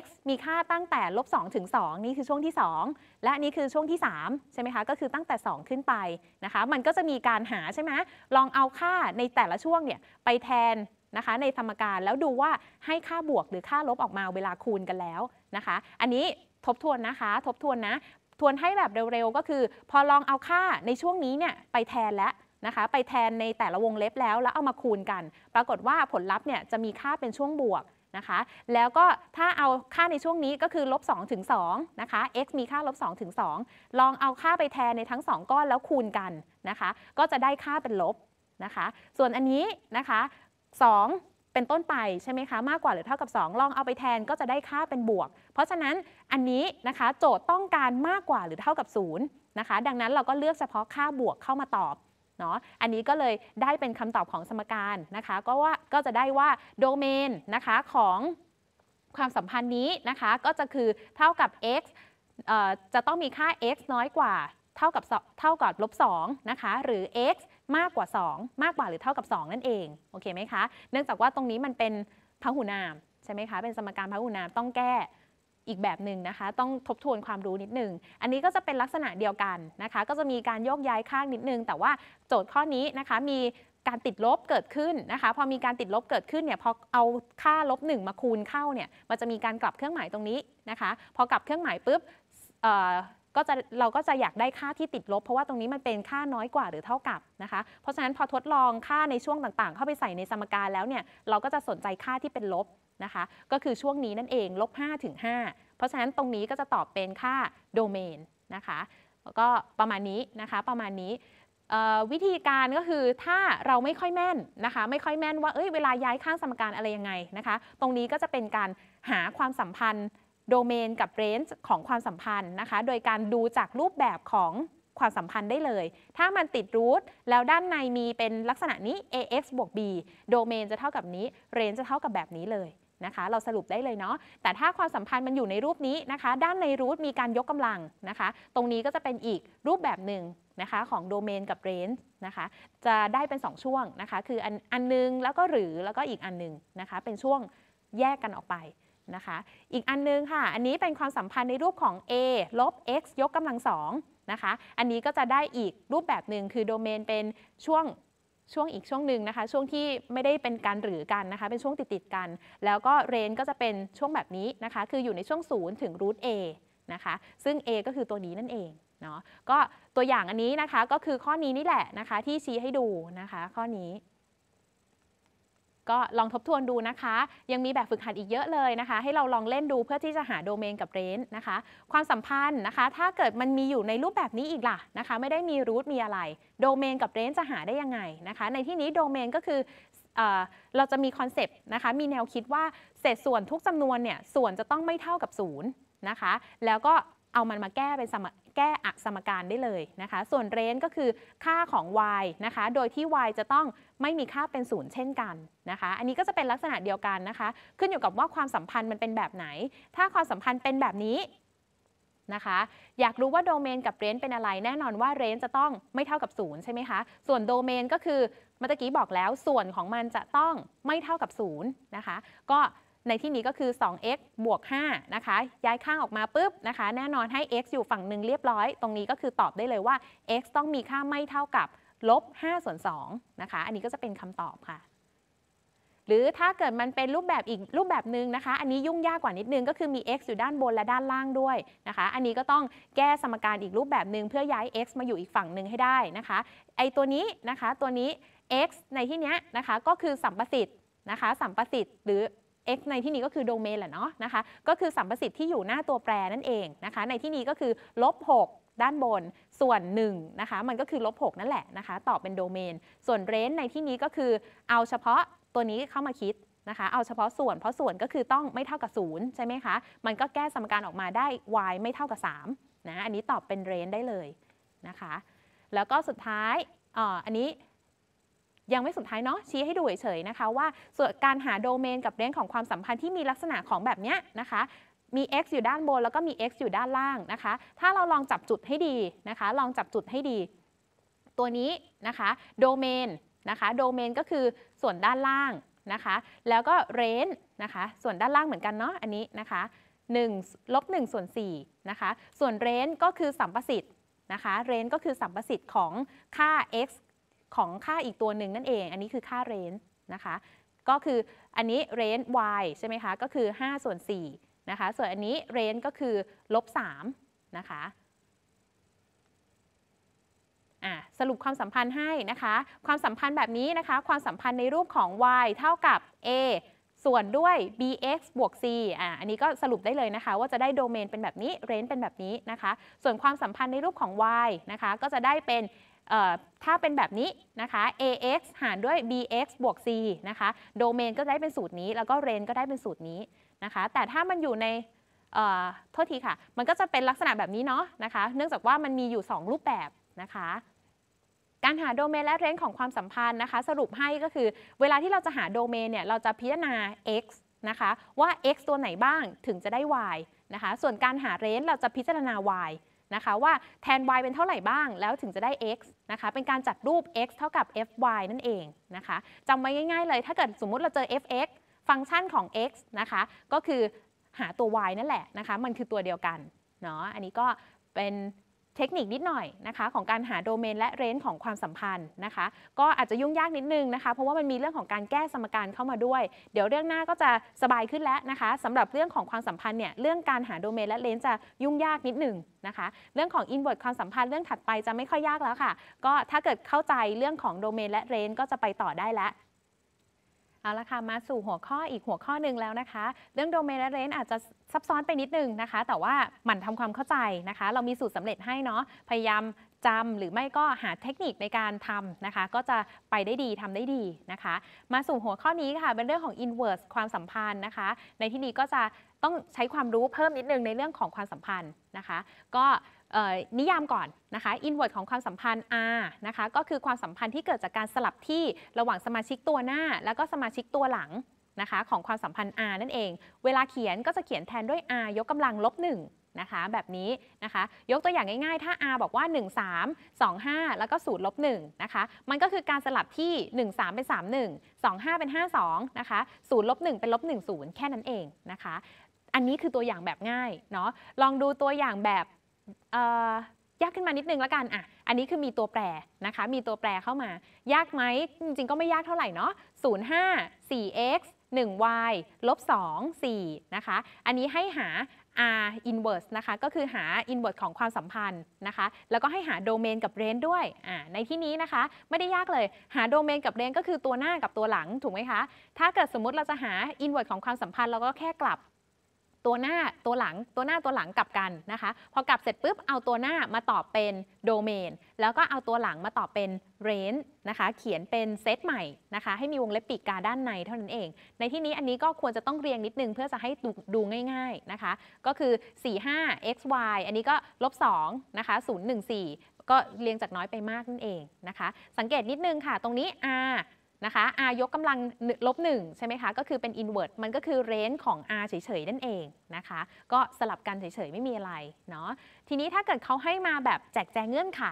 x มีค่าตั้งแต่ลบ2ถึง2นี่คือช่วงที่ 2 และนนี้คือช่วงที่ 3 ใช่ไหมคะ ก็คือตั้งแต่ 2 ขึ้นไปนะคะ มันก็จะมีการหาใช่ไหมลองเอาค่าในแต่ละช่วงเนี่ยไปแทนนะคะในสมการแล้วดูว่าให้ค่าบวกหรือค่าลบออกมาเวลาคูณกันแล้วนะคะ อันนี้ ทบทวนนะคะ ทบทวนนะ ทวนให้แบบเร็วๆ ก็คือ พอลองเอาค่าในช่วงนี้เนี่ยไปแทนแล้วนะคะ ไปแทนในแต่ละวงเล็บแล้วแล้วเอามาคูณกัน ปรากฏว่าผลลัพธ์เนี่ยจะมีค่าเป็นช่วงบวกนะคะ แล้วก็ถ้าเอาค่าในช่วงนี้ก็คือลบ2ถึง2นะคะ x มีค่าลบ2ถึง2ลองเอาค่าไปแทนในทั้ง 2 ก้อนแล้วคูณกันนะคะ ก็จะได้ค่าเป็นลบนะคะ ส่วนอันนี้นะคะ2 เป็นต้นไปใช่ไหมคะมากกว่าหรือเท่ากับ 2 ลองเอาไปแทนก็จะได้ค่าเป็นบวก เพราะฉะนั้นอันนี้นะคะโจทย์ต้องการมากกว่าหรือเท่ากับ0นะคะดังนั้นเราก็เลือกเฉพาะค่าบวกเข้ามาตอบเนาะอันนี้ก็เลยได้เป็นคำตอบของสมการนะคะก็ว่าก็จะได้ว่าโดเมนนะคะของความสัมพันธ์นี้นะคะก็จะคือเท่ากับ x เอ่อจะต้องมีค่า x น้อยกว่า เท่ากับเท่ากับลบ2นะคะหรือ x มากกว่า 2 มากกว่าหรือเท่ากับ 2 นั่นเองโอเคไหมคะเนื่องจากว่าตรงนี้มันเป็นพหุนามใช่ไหมคะเป็นสมการพหุนามต้องแก้อีกแบบหนึ่งนะคะ ต้องทบทวนความรู้นิดนึง อันนี้ก็จะเป็นลักษณะเดียวกันนะคะ ก็จะมีการโยกย้ายข้างนิดนึง แต่ว่าโจทย์ข้อนี้นะคะมีการติดลบเกิดขึ้นนะคะ พอมีการติดลบเกิดขึ้นเนี่ยพอเอาค่าลบ1มาคูณเข้าเนี่ยมันจะมีการกลับเครื่องหมายตรงนี้นะคะ พอกลับเครื่องหมายปุ๊บ ก็จะเราก็จะอยากได้ค่าที่ติดลบ เพราะว่าตรงนี้มันเป็นค่าน้อยกว่าหรือเท่ากับนะคะ เพราะฉะนั้นพอทดลองค่าในช่วงต่างๆ เข้าไปใส่ในสมการแล้วเนี่ยเราก็จะสนใจค่าที่เป็นลบนะคะ ก็คือช่วงนี้นั่นเองลบ5ถึง5เพราะฉะนั้นตรงนี้ก็จะตอบเป็นค่าโดเมนนะคะแล้วก็ประมาณนี้นะคะประมาณนี้วิธีการก็คือถ้าเราไม่ค่อยแม่นนะคะ ไม่ค่อยแม่นว่าเอ้ยเวลาย้ายข้างสมการอะไรยังไงนะคะ ตรงนี้ก็จะเป็นการหาความสัมพันธ์ โดเมนกับเรนจ์ของความสัมพันธ์นะคะ โดยการดูจากรูปแบบของความสัมพันธ์ได้เลย ถ้ามันติดรูทแล้วด้านในมีเป็นลักษณะนี้ ax บวก b โดเมนจะเท่ากับนี้ เรนจ์จะเท่ากับแบบนี้เลยนะคะ เราสรุปได้เลยเนาะ แต่ถ้าความสัมพันธ์มันอยู่ในรูปนี้นะคะ ด้านในรูทมีการยกกำลังนะคะ ตรงนี้ก็จะเป็นอีกรูปแบบหนึ่งนะคะของโดเมนกับเรนจ์นะคะ จะได้เป็น 2 ช่วงนะคะ คืออันอันนึงแล้วก็หรือแล้วก็อีกอันหนึงนะคะ เป็นช่วงแยกกันออกไป นะคะ อีกอันนึงค่ะ อันนี้เป็นความสัมพันธ์ในรูปของ a ลบ x ยกกำลังสองนะคะ อันนี้ก็จะได้อีกรูปแบบหนึ่งคือโดเมนเป็นช่วงช่วงอีกช่วงหนึ่งนะคะ ช่วงที่ไม่ได้เป็นการหรือกันนะคะ เป็นช่วงติดติดๆกัน แล้วก็เรนก็จะเป็นช่วงแบบนี้นะคะ คืออยู่ในช่วง 0 ถึงรูท a นะคะ ซึ่ง a ก็คือตัวนี้นั่นเองเนาะก็ตัวอย่างอันนี้นะคะก็คือข้อนี้นี่แหละนะคะ ที่ชี้ให้ดูนะคะ ข้อนี้ ก็ลองทบทวนดูนะคะ ยังมีแบบฝึกหัดอีกเยอะเลยนะคะ ให้เราลองเล่นดูเพื่อที่จะหาโดเมนกับเรนจ์นะคะ ความสัมพันธ์นะคะ ถ้าเกิดมันมีอยู่ในรูปแบบนี้อีกล่ะนะคะ ไม่ได้มีรูทมีอะไรโดเมนกับเรนจ์จะหาได้ยังไงนะคะ ในที่นี้โดเมนก็คือเออเราจะมี concept นะคะ มีแนวคิดว่าเศษส่วนทุกจำนวนเนี่ยส่วนจะต้องไม่เท่ากับศูนย์นะคะ แล้วก็เอามันมาแก้เป็นสม แก้อักสมการได้เลยนะคะ ส่วนเรนจ์ก็คือค่าของ y นะคะ โดยที่ y จะต้องไม่มีค่าเป็นศูนย์เช่นกันนะคะ อันนี้ก็จะเป็นลักษณะเดียวกันนะคะ ขึ้นอยู่กับว่าความสัมพันธ์มันเป็นแบบไหน ถ้าความสัมพันธ์เป็นแบบนี้นะคะ อยากรู้ว่าโดเมนกับเรนเป็นอะไรแน่นอนว่าเรนจ์จะต้องไม่เท่ากับศูนย์ใช่ไหมคะ ส่วนโดเมนก็คือเมื่อกี้บอกแล้วส่วนของมันจะต้องไม่เท่ากับศูนย์นะคะ ก็ ในที่นี้ก็คือ 2x บวก 5 นะคะ ย้ายข้างออกมาปุ๊บนะคะ แน่นอนให้ x อยู่ฝั่งหนึ่งเรียบร้อย ตรงนี้ก็คือตอบได้เลยว่า x ต้องมีค่าไม่เท่ากับลบ5ส่วน2นะคะ อันนี้ก็จะเป็นคำตอบค่ะ หรือถ้าเกิดมันเป็นรูปแบบอีกรูปแบบหนึ่งนะคะ อันนี้ยุ่งยากกว่านิดนึงก็คือมี x อยู่ด้านบนและด้านล่างด้วยนะคะ อันนี้ก็ต้องแก้สมการอีกรูปแบบหนึ่งเพื่อย้าย x มาอยู่อีกฝั่งหนึ่งให้ได้นะคะ ไอตัวนี้นะคะ ตัวนี้ x ในที่เนี้ยนะคะ ก็คือสัมประสิทธิ์นะคะสัมประสิทธิ์หรือ x ในที่นี้ก็คือโดเมนแหละเนาะนะคะ ก็คือสัมประสิทธิ์ที่อยู่หน้าตัวแปรนั่นเองนะคะ ในที่นี้ก็คือลบ6ด้านบนส่วน1นะคะมันก็คือลบ6นั่นแหละนะคะตอบเป็นโดเมน ส่วนเรนในที่นี้ก็คือเอาเฉพาะตัวนี้เข้ามาคิดนะคะเอาเฉพาะส่วนเพราะส่วนก็คือต้องไม่เท่ากับ0ใช่ไหมคะ มันก็แก้สมการออกมาได้ y ไม่เท่ากับ3นะอันนี้ตอบเป็นเรนได้เลยนะคะ แล้วก็สุดท้ายอออันนี้ ยังไม่สุดท้ายเนาะชี้ให้ดูเฉยๆนะคะว่าส่วนการหาโดเมนกับเรนจ์ของความสัมพันธ์ที่มีลักษณะของแบบเนี้ยนะคะมี x อยู่ด้านบนแล้วก็มี x อยู่ด้านล่างนะคะ ถ้าเราลองจับจุดให้ดีนะคะ ลองจับจุดให้ดี ตัวนี้นะคะโดเมนนะคะโดเมนก็คือส่วนด้านล่างนะคะ แล้วก็เรนนะคะส่วนด้านล่างเหมือนกันเนาะอันนี้นะคะ1ลบ1ส่วน4นะคะ ส่วนเรนก็คือสัมประสิทธิ์นะคะ เรนก็คือสัมประสิทธิ์ของค่า x ของค่าอีกตัวหนึ่งนั่นเอง อันนี้คือค่าเรนจ์นะคะ ก็คืออันนี้เรนจ์ y ใช่ไหมคะ ก็คือ 5 ส่วน4นะคะ ส่วนอันนี้เรนจ์ก็คือลบ3นะคะสรุปความสัมพันธ์ให้นะคะ ความสัมพันธ์แบบนี้นะคะ ความสัมพันธ์ในรูปของ y เท่ากับ a ส่วนด้วย bx บวก c อะอันนี้ก็สรุปได้เลยนะคะ ว่าจะได้โดเมนเป็นแบบนี้ เรนจ์เป็นแบบนี้นะคะ ส่วนความสัมพันธ์ในรูปของ y นะคะ ก็จะได้เป็น ถ้าเป็นแบบนี้นะคะ ax หารด้วย bx บวก c นะคะ โดเมนก็ได้เป็นสูตรนี้ แล้วก็เรนก็ได้เป็นสูตรนี้นะคะ แต่ถ้ามันอยู่ในเอ่อโทษทีค่ะ มันก็จะเป็นลักษณะแบบนี้เนาะนะคะ เนื่องจากว่ามันมีอยู่ 2 รูปแบบนะคะ การหาโดเมนและเรนของความสัมพันธ์นะคะ สรุปให้ก็คือ เวลาที่เราจะหาโดเมนเนี่ย เราจะพิจารณา x นะคะว่า x ตัวไหนบ้างถึงจะได้ y นะคะ ส่วนการหาเรนเราจะพิจารณา y นะคะว่าแทน y เป็นเท่าไหร่บ้าง แล้วถึงจะได้ x นะคะเป็นการจัดรูป x เท่ากับ fy นั่นเองนะคะจำไว้ง่าย ๆ เลย ถ้าเกิดสมมุติเราเจอ fx ฟังก์ชันของ x นะคะก็คือหาตัว y นั่นแหละนะคะมันคือตัวเดียวกันเนาะอันนี้ก็เป็น เทคนิคนิดหน่อยนะคะของการหาโดเมนและเรนจ์ของความสัมพันธ์นะคะ ก็อาจจะยุ่งยากนิดนึงนะคะ เพราะว่ามันมีเรื่องของการแก้สมการเข้ามาด้วย เดี๋ยวเรื่องหน้าก็จะสบายขึ้นแล้วนะคะสำหรับเรื่องของความสัมพันธ์เนี่ยเรื่องการหาโดเมนและเรนจ์จะยุ่งยากนิดหนึ่งนะคะ เรื่องของ inverse ความสัมพันธ์เรื่องถัดไปจะไม่ค่อยยากแล้วค่ะ ก็ถ้าเกิดเข้าใจเรื่องของโดเมนและเรนจ์ก็จะไปต่อได้แล้ว เอาละค่ะมาสู่หัวข้ออีกหัวข้อหนึ่งแล้วนะคะ เรื่องโดเมนและเรนอาจจะซับซ้อนไปนิดนึงนะคะ แต่ว่าหมั่นทำความเข้าใจนะคะ เรามีสูตรสำเร็จให้เนาะพยายามจำหรือไม่ก็หาเทคนิคในการทำนะคะ ก็จะไปได้ดีทำได้ดีนะคะ มาสู่หัวข้อนี้ค่ะเป็นเรื่องของ inverse ความสัมพันธ์นะคะ ในที่นี้ก็จะต้องใช้ความรู้เพิ่มนิดนึงในเรื่องของความสัมพันธ์นะคะ ก็ นิยามก่อนนะคะ inverse ของความสัมพันธ์ R นะคะ ก็คือความสัมพันธ์ที่เกิดจากการสลับที่ระหว่างสมาชิกตัวหน้า แล้วก็สมาชิกตัวหลังนะคะของความสัมพันธ์ R นั่นเอง เวลาเขียนก็จะเขียนแทนด้วย R ยกกำลังลบ1นะคะ แบบนี้นะคะ ยกตัวอย่างง่ายๆ ถ้า R บอกว่า 1 3 2 5 แล้วก็0ลบ1นะคะ มันก็คือการสลับที่ 1 3 เป็น 3 1 2 5 เป็น 5 2นะคะ0ลบ1เป็นลบ1 0 แค่นั้นเองนะคะ อันนี้คือตัวอย่างแบบง่ายเนาะ ลองดูตัวอย่างแบบ ยากขึ้นมานิดนึงแล้วกันอะอันนี้คือมีตัวแปรนะคะ มีตัวแปรเข้ามายากไหมจริงๆ ก็ไม่ยากเท่าไหร่เนาะ05 4x 1y ลบ2 4นะคะ อันนี้ให้หา r inverse นะคะ ก็คือหา inverse ของความสัมพันธ์นะคะ แล้วก็ให้หาโดเมนกับเรนด้วย อ่า ในที่นี้นะคะ ไม่ได้ยากเลย หาโดเมนกับเรนก็คือตัวหน้ากับตัวหลัง ถูกไหมคะ ถ้าเกิดสมมติเราจะหา inverse ของความสัมพันธ์ เราก็แค่กลับ ตัวหน้าตัวหลังตัวหน้าตัวหลังกลับกันนะคะ พอกลับเสร็จปุ๊บเอาตัวหน้ามาตอบเป็นโดเมนแล้วก็เอาตัวหลังมาตอบเป็นเรนนะคะ เขียนเป็นเซตใหม่นะคะ ให้มีวงเล็บปีกกาด้านในเท่านั้นเอง ในที่นี้อันนี้ก็ควรจะต้องเรียงนิดนึงเพื่อจะให้ดูดูง่ายๆนะคะ ก็คือ 45 x y อันนี้ก็ลบ2นะคะ014ก็เรียงจากน้อยไปมากนั่นเองนะคะ สังเกตนิดนึงค่ะ ตรงนี้ r นะคะ r ยกกำลังลบ1ใช่ไหมคะ ก็คือเป็น inverse มันก็คือ range ของ r เฉยๆ นั่นเองนะคะ ก็สลับกันเฉยๆ ไม่มีอะไรเนาะ ทีนี้ถ้าเกิดเขาให้มาแบบแจกแจงเงื่อนไข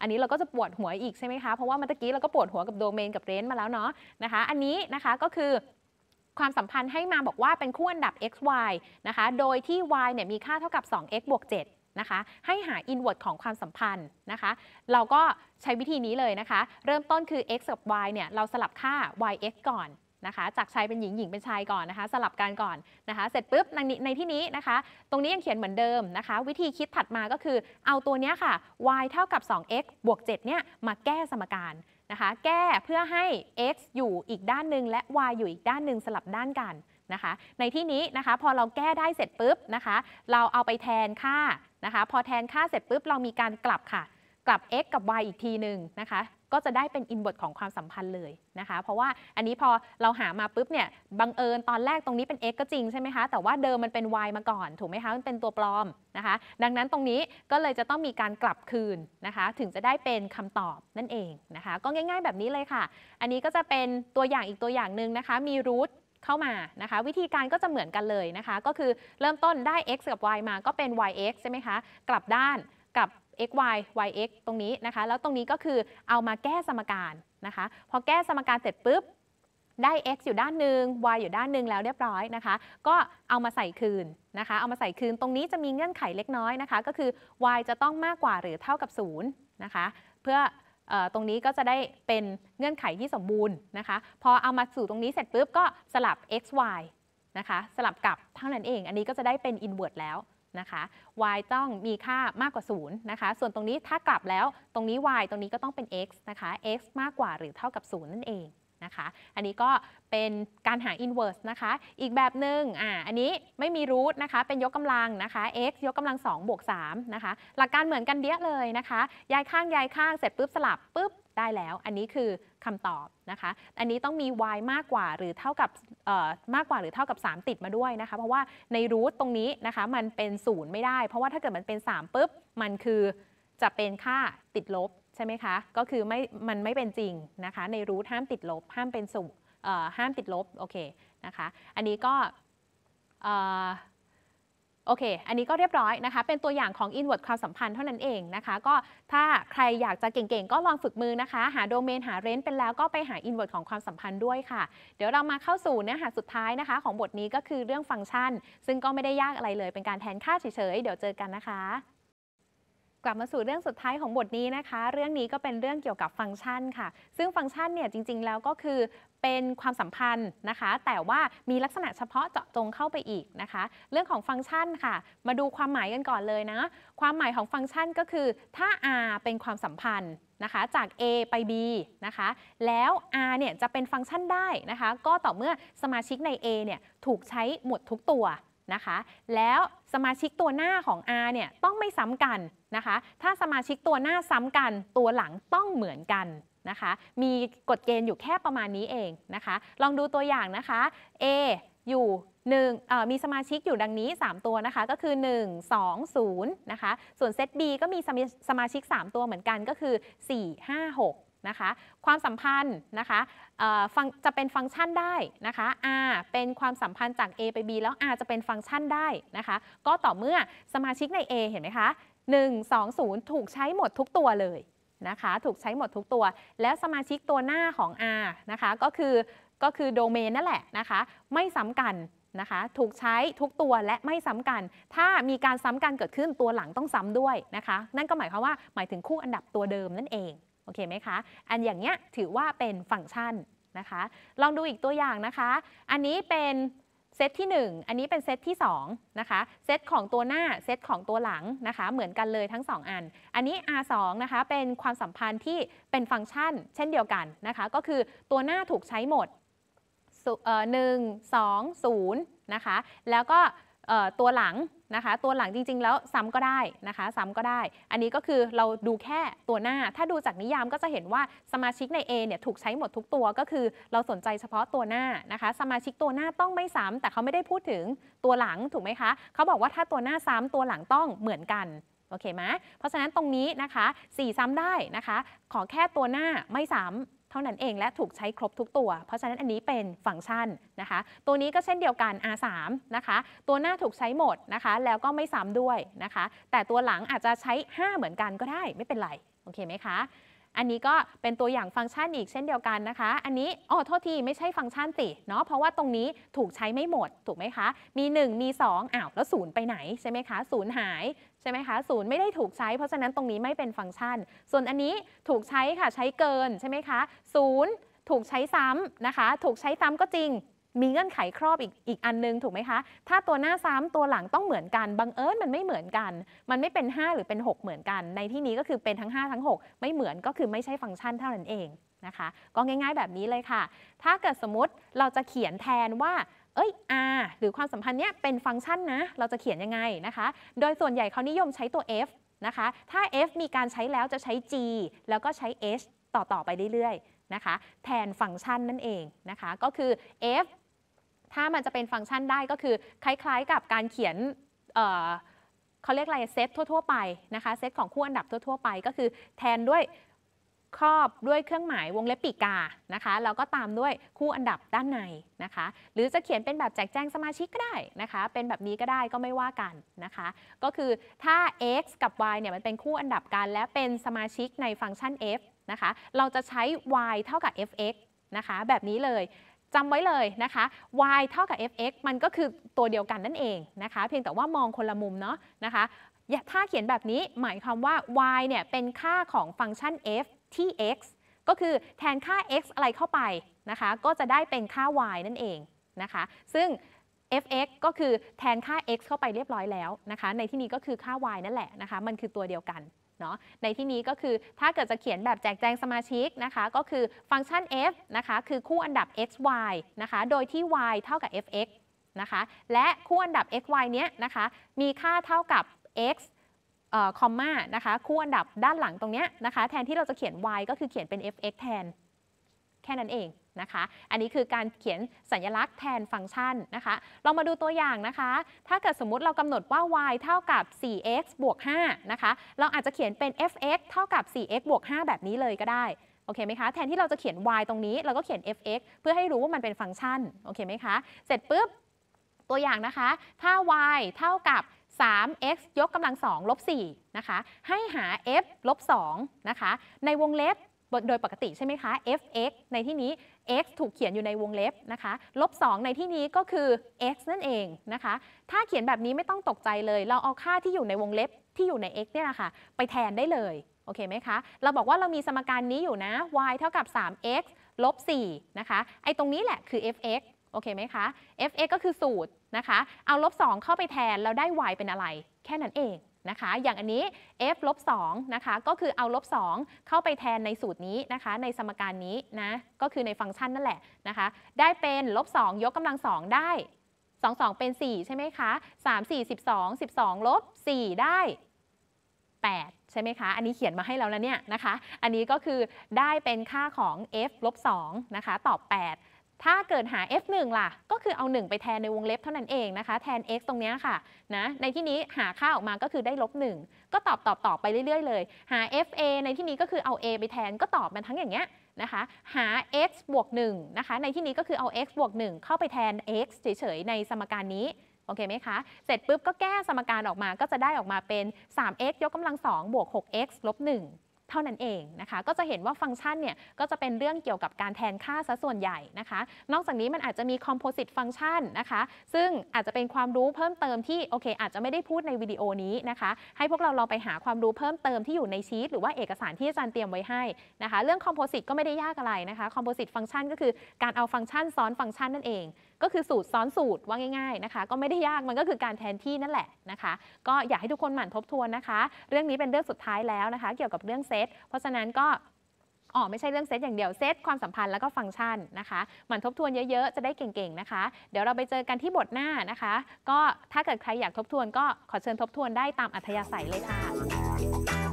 อันนี้เราก็จะปวดหัวอีกใช่ไหมคะ เพราะว่าเมื่อกี้เราก็ปวดหัวกับโดเมนกับ range มาแล้วเนาะนะคะ อันนี้นะคะก็คือความสัมพันธ์ให้มาบอกว่าเป็นคู่อันดับ x y นะคะ โดยที่ y เนี่ยมีค่าเท่ากับ 2x บวก 7 นะคะ ให้หา inverse ของความสัมพันธ์นะคะ เราก็ใช้วิธีนี้เลยนะคะ เริ่มต้นคือ x กับ y เนี่ย เราสลับค่า yx ก่อนนะคะ จากชายเป็นหญิงหญิงเป็นชายก่อนนะคะ สลับกันก่อนนะคะ เสร็จปุ๊บในในที่นี้นะคะ ตรงนี้ยังเขียนเหมือนเดิมนะคะ วิธีคิดถัดมาก็คือเอาตัวเนี้ยค่ะ y เท่ากับ 2x บวก 7 เนี่ยมาแก้สมการนะคะ แก้เพื่อให้ x อยู่อีกด้านหนึ่งและ y อยู่อีกด้านหนึ่งสลับด้านกัน นะคะ ในที่นี้นะคะพอเราแก้ได้เสร็จปุ๊บนะคะ เราเอาไปแทนค่านะคะ พอแทนค่าเสร็จปุ๊บเรามีการกลับค่ะ กลับ x กับ y อีกทีหนึ่งนะคะ ก็จะได้เป็นอินเวอร์ของความสัมพันธ์เลยนะคะ เพราะว่าอันนี้พอเราหามาปุ๊บเนี่ยบังเอิญตอนแรกตรงนี้เป็น x ก็จริงใช่ไหมคะแต่ว่าเดิมมันเป็น y มาก่อนถูกไหมคะมันเป็นตัวปลอมนะคะ ดังนั้นตรงนี้ก็เลยจะต้องมีการกลับคืนนะคะ ถึงจะได้เป็นคำตอบนั่นเองนะคะ ก็ง่าย ๆ แบบนี้เลยค่ะ อันนี้ก็จะเป็นตัวอย่างอีกตัวอย่างหนึ่งนะคะ มีรูท เข้ามานะคะ วิธีการก็จะเหมือนกันเลยนะคะ ก็คือเริ่มต้นได้ x กับ y มาก็เป็น yx ใช่ไหมคะ กลับด้านกับ x y y x ตรงนี้นะคะ แล้วตรงนี้ก็คือเอามาแก้สมการนะคะ พอแก้สมการเสร็จปุ๊บได้ x อยู่ด้านหนึ่ง y อยู่ด้านหนึ่งแล้วเรียบร้อยนะคะ ก็เอามาใส่คืนนะคะ เอามาใส่คืนตรงนี้จะมีเงื่อนไขเล็กน้อยนะคะ ก็คือ y จะต้องมากกว่าหรือเท่ากับ0นะคะ เพื่อ ตรงนี้ก็จะได้เป็นเงื่อนไขที่สมบูรณ์นะคะ พอเอามาสู่ตรงนี้เสร็จปุ๊บก็สลับ x y นะคะสลับกับเท่านั้นเอง อันนี้ก็จะได้เป็น inverse แล้วนะคะ y ต้องมีค่ามากกว่า 0 นะคะ ส่วนตรงนี้ถ้ากลับแล้ว ตรงนี้ y ตรงนี้ก็ต้องเป็น x นะคะ x มากกว่าหรือเท่ากับ 0 นั่นเอง นะคะ อันนี้ก็เป็นการหา inverse นะคะ อีกแบบหนึ่งอ่าอันนี้ไม่มี root นะคะ เป็นยกกำลังนะคะ x ยกกำลัง2บวก3นะคะ หลักการเหมือนกันเดียเลยนะคะ ย้ายข้างย้ายข้างเสร็จปุ๊บสลับปุ๊บได้แล้ว อันนี้คือคำตอบนะคะ อันนี้ต้องมี y มากกว่าหรือเท่ากับมากกว่าหรือเท่ากับ 3 ติดมาด้วยนะคะ เพราะว่าในรูทตรงนี้นะคะมันเป็น0ไม่ได้ เพราะว่าถ้าเกิดมันเป็น 3ปุ๊บมันคือจะเป็นค่าติดลบ ใช่ไหมคะ ก็คือไม่ มันไม่เป็นจริงนะคะ ในรูทห้ามติดลบ ห้ามเป็นสูห้ามติดลบ โอเคนะคะ อันนี้ก็โอเค อันนี้ก็เรียบร้อยนะคะ เป็นตัวอย่างของ inward ความสัมพันธ์เท่านั้นเองนะคะ ก็ถ้าใครอยากจะเก่งๆ ก็ลองฝึกมือนะคะ หาโดเมน หาเรนจ์เป็นแล้วก็ไปหา inward ของความสัมพันธ์ด้วยค่ะ เดี๋ยวเรามาเข้าสู่เนื้อหาสุดท้ายนะคะ ของบทนี้ก็คือเรื่องฟังก์ชัน ซึ่งก็ไม่ได้ยากอะไรเลย เป็นการแทนค่าเฉยๆ เดี๋ยวเจอกันนะคะ กลับมาสู่เรื่องสุดท้ายของบทนี้นะคะ เรื่องนี้ก็เป็นเรื่องเกี่ยวกับฟังก์ชันค่ะ ซึ่งฟังก์ชันเนี่ยจริง ๆ แล้วก็คือเป็นความสัมพันธ์นะคะ แต่ว่ามีลักษณะเฉพาะเจาะจงเข้าไปอีกนะคะ เรื่องของฟังก์ชันค่ะ มาดูความหมายกันก่อนเลยนะ ความหมายของฟังก์ชันก็คือ ถ้า r เป็นความสัมพันธ์นะคะจาก a ไป b นะคะ แล้ว r เนี่ยจะเป็นฟังก์ชันได้นะคะ ก็ต่อเมื่อสมาชิกใน a เนี่ยถูกใช้หมดทุกตัว นะคะ แล้วสมาชิกตัวหน้าของ r เนี่ยต้องไม่ซ้ำกันนะคะ ถ้าสมาชิกตัวหน้าซ้ำกัน ตัวหลังต้องเหมือนกันนะคะ มีกฎเกณฑ์อยู่แค่ประมาณนี้เองนะคะ ลองดูตัวอย่างนะคะ A อยู่1มีสมาชิกอยู่ดังนี้ 3 ตัวนะคะ ก็คือ 1 2 0นะคะ ส่วนเซต B ก็มีสมาชิก 3 ตัวเหมือนกันก็คือ 4 5 6 นะคะ ความสัมพันธ์นะคะจะเป็นฟังก์ชันได้นะคะ R เป็นความสัมพันธ์จาก A ไป B แล้ว R จะเป็นฟังก์ชันได้นะคะ ก็ต่อเมื่อสมาชิกใน A เห็นไหมคะ1 2 0 ถูกใช้หมดทุกตัวเลยนะคะ ถูกใช้หมดทุกตัว แล้วสมาชิกตัวหน้าของ R นะคะ ก็คือก็คือโดเมนนั่นแหละนะคะ ไม่ซ้ำกันนะคะ ถูกใช้ทุกตัวและไม่ซ้ำกัน ถ้ามีการซ้ำกันเกิดขึ้นตัวหลังต้องซ้ำด้วยนะคะ นั่นก็หมายความว่าหมายถึงคู่อันดับตัวเดิมนั่นเอง โอเคไหมคะ อันอย่างเนี้ยถือว่าเป็นฟังก์ชันนะคะ ลองดูอีกตัวอย่างนะคะ อันนี้เป็นเซตที่ 1 อันนี้เป็นเซตที่2นะคะ เซตของตัวหน้า เซตของตัวหลังนะคะ เหมือนกันเลยทั้ง 2 อัน อันนี้ R2 นะคะ เป็นความสัมพันธ์ที่เป็นฟังก์ชัน เช่นเดียวกันนะคะ ก็คือตัวหน้าถูกใช้หมดหนึ่งสองศูนย์นะคะ แล้วก็ ตัวหลังนะคะ ตัวหลังจริง ๆ แล้วซ้ำก็ได้นะคะ ซ้ำก็ได้ อันนี้ก็คือเราดูแค่ตัวหน้า ถ้าดูจากนิยามก็จะเห็นว่าสมาชิกใน A เนี่ยถูกใช้หมดทุกตัวก็คือเราสนใจเฉพาะตัวหน้านะคะ สมาชิกตัวหน้าต้องไม่ซ้ำแต่เขาไม่ได้พูดถึงตัวหลังถูกไหมคะเขาบอกว่าถ้าตัวหน้าซ้ำตัวหลังต้องเหมือนกันโอเคไหมเพราะฉะนั้นตรงนี้นะคะ4ซ้ำได้นะคะ ขอแค่ตัวหน้าไม่ซ้ำ ท่านั้นเองและถูกใช้ครบทุกตัว เพราะฉะนั้นอันนี้เป็นฟังก์ชันนะคะ ตัวนี้ก็เช่นเดียวกัน R3 นะคะ ตัวหน้าถูกใช้หมดนะคะ แล้วก็ไม่ซ้ำด้วยนะคะ แต่ตัวหลังอาจจะใช้ 5 เหมือนกันก็ได้ไม่เป็นไร โอเคไหมคะ อันนี้ก็เป็นตัวอย่างฟังก์ชันอีกเช่นเดียวกันนะคะ อันนี้อ๋อโทษทีไม่ใช่ฟังก์ชันสิเนาะเพราะว่าตรงนี้ถูกใช้ไม่หมดถูกไหมคะ มี 1 มี 2อ้าวแล้วศูนย์ไปไหนใช่ไหมคะศูนย์หายใช่ไหมคะศูนย์ไม่ได้ถูกใช้เพราะฉะนั้นตรงนี้ไม่เป็นฟังก์ชัน ส่วนอันนี้ถูกใช้ค่ะใช้เกินใช่ไหมคะศูนย์ถูกใช้ซ้ำนะคะ ถูกใช้ซ้ำก็จริง มีเงื่อนไขครอบอีกอีกอันนึงถูกไหมคะ ถ้าตัวหน้าซ้ำตัวหลังต้องเหมือนกัน บังเอิญมันไม่เหมือนกัน มันไม่เป็น 5 หรือเป็น 6 เหมือนกัน ในที่นี้ก็คือเป็นทั้ง 5 ทั้ง 6 ไม่เหมือนก็คือไม่ใช่ฟังก์ชันเท่านั้นเองนะคะ ก็ง่ายๆแบบนี้เลยค่ะ ถ้าเกิดสมมติเราจะเขียนแทนว่าเอ้ย R หรือความสัมพันธ์เนี้ยเป็นฟังก์ชันนะ เราจะเขียนยังไงนะคะ โดยส่วนใหญ่เขานิยมใช้ตัว f นะคะ ถ้า f มีการใช้แล้วจะใช้ g แล้วก็ใช้ h ต่อ ๆ ไปเรื่อย ๆ นะคะ แทนฟังก์ชันนั่นเองนะคะ ก็คือ f ถ้ามันจะเป็นฟังก์ชันได้ก็คือคล้ายๆ กับการเขียนเเขาเรียกอะไรเซตทั่ว ๆ ไปนะคะเซตของคู่อันดับทั่ว ๆ ไป ก็คือแทนด้วยครอบด้วยเครื่องหมายวงเล็บปีกานะคะแล้วก็ตามด้วยคู่อันดับด้านในนะคะ หรือจะเขียนเป็นแบบแจกแจงสมาชิกก็ได้นะคะ เป็นแบบนี้ก็ได้ก็ไม่ว่ากันนะคะ ก็คือถ้า x กับ y เนี่ยมันเป็นคู่อันดับกันและเป็นสมาชิกในฟังก์ชัน f นะคะ เราจะใช้ y เท่ากับ fx นะคะ แบบนี้เลย จำไว้เลยนะคะ y เท่ากับ fx มันก็คือตัวเดียวกันนั่นเองนะคะ เพียงแต่ว่ามองคนละมุมเนาะนะคะถ้าเขียนแบบนี้หมายความว่า y เนี่ยเป็นค่าของฟังก์ชัน f ที่ x ก็คือแทนค่า x อะไรเข้าไปนะคะ ก็จะได้เป็นค่า y นั่นเองนะคะ ซึ่ง fx ก็คือแทนค่า x เข้าไปเรียบร้อยแล้วนะคะ ในที่นี้ก็คือค่า y นั่นแหละนะคะ มันคือตัวเดียวกัน เนาะในที่นี้ก็คือถ้าเกิดจะเขียนแบบแจกแจงสมาชิกนะคะก็คือฟังก์ชัน f นะคะคือคู่อันดับ x y นะคะโดยที่ y เท่ากับ fx นะคะและคู่อันดับ x y เนี้ยนะคะมีค่าเท่ากับ x คอมมานะคะคู่อันดับด้านหลังตรงเนี้ยนะคะแทนที่เราจะเขียน y ก็คือเขียนเป็น fx แทน แค่นั้นเอง นะคะ อันนี้คือการเขียนสัญลักษณ์แทนฟังก์ชันนะคะเรามาดูตัวอย่างนะคะ ถ้าเกิดสมมติเรากำหนดว่า y เท่ากับ 4x บวก 5 นะคะ เราอาจจะเขียนเป็น fx เท่ากับ 4x บวก 5 แบบนี้เลยก็ได้โอเคไหมคะ แทนที่เราจะเขียน y ตรงนี้เราก็เขียน fx เพื่อให้รู้ว่ามันเป็นฟังก์ชัน โอเคไหมคะ เสร็จปุ๊บ ตัวอย่างนะคะ ถ้า y เท่ากับ 3x ยกกำลัง2ลบ4นะคะ ให้หา f ลบ2นะคะ ในวงเล็บโดยปกติใช่ไหมคะ fx ในที่นี้ x ถูกเขียนอยู่ในวงเล็บนะคะ ลบ 2 ในที่นี้ก็คือ x นั่นเองนะคะ ถ้าเขียนแบบนี้ไม่ต้องตกใจเลย เราเอาค่าที่อยู่ในวงเล็บที่อยู่ใน x เนี่ยนะคะไปแทนได้เลย โอเคไหมคะ เราบอกว่าเรามีสมการนี้อยู่นะ y เท่ากับ 3x ลบ 4 นะคะ ไอ้ตรงนี้แหละคือ fx โอเคไหมคะ fx ก็คือสูตรนะคะ เอาลบ 2 เข้าไปแทน แล้วได้ y เป็นอะไร แค่นั้นเอง นะคะ อย่างอันนี้ f ลบ2นะคะ ก็คือเอาลบ2เข้าไปแทนในสูตรนี้นะคะ ในสมการนี้นะ ก็คือในฟังก์ชันนั่นแหละนะคะ ได้เป็นลบ2ยกกำลัง2ได้ 2 2 เป็น 4 ใช่ไหมคะ 3 4 12 12 ลบ 4 ได้ 8 ใช่ไหมคะ อันนี้เขียนมาให้แล้วเนี่ยนะคะ อันนี้ก็คือได้เป็นค่าของ f ลบ2นะคะ ตอบ 8 ถ้าเกิดหา f1 ล่ะ ก็คือเอา 1 ไปแทนในวงเล็บเท่านั้นเองนะคะ แทน x ตรงนี้ค่ะนะในที่นี้หาค่าออกมาก็คือได้ลบ 1 ก็ตอบตอบตอบไปเรื่อยๆ เลย หา fa ในที่นี้ก็คือเอา a ไปแทนก็ตอบมันทั้งอย่างเงี้ยนะคะ หา x บวก1นะคะ ในที่นี้ก็คือเอา x บวก1เข้าไปแทน x เฉยๆ ในสมการนี้โอเคไหมคะ เสร็จปุ๊บก็แก้สมการออกมาก็จะได้ออกมาเป็น 3x ยกกำลัง2บวก 6x ลบ1 ท่านั้นเองนะคะ ก็จะเห็นว่าฟังก์ชันเนี่ยก็จะเป็นเรื่องเกี่ยวกับการแทนค่าซะส่วนใหญ่นะคะ นอกจากนี้มันอาจจะมี composite function นะคะ ซึ่งอาจจะเป็นความรู้เพิ่มเติมที่โอเค อาจจะไม่ได้พูดในวิดีโอนี้นะคะ ให้พวกเราลองไปหาความรู้เพิ่มเติมที่อยู่ในชีตหรือว่าเอกสารที่อาจารย์เตรียมไว้ให้นะคะ เรื่อง composite ก็ไม่ได้ยากอะไรนะคะ composite function ก็คือการเอาฟังก์ชันซ้อนฟังก์ชันนั่นเองก็คือสูตรซ้อนสูตรว่าง่ายๆนะคะ ก็ไม่ได้ยากมันก็คือการแทนที่นั่นแหละนะคะ ก็อยากให้ทุกคนหมั่นทบทวนนะคะ เรื่องนี้เป็นเรื่องสุดท้ายแล้วนะคะ เกี่ยวกับเรื่องเซตเพราะฉะนั้นก็อ๋อไม่ใช่เรื่องเซตอย่างเดียวเซตความสัมพันธ์แล้วก็ฟังก์ชันนะคะหมั่นทบทวนเยอะๆ จะได้เก่งๆนะคะ เดี๋ยวเราไปเจอกันที่บทหน้านะคะ ก็ถ้าเกิดใครอยากทบทวนก็ขอเชิญทบทวนได้ตามอัธยาศัยเลยค่ะ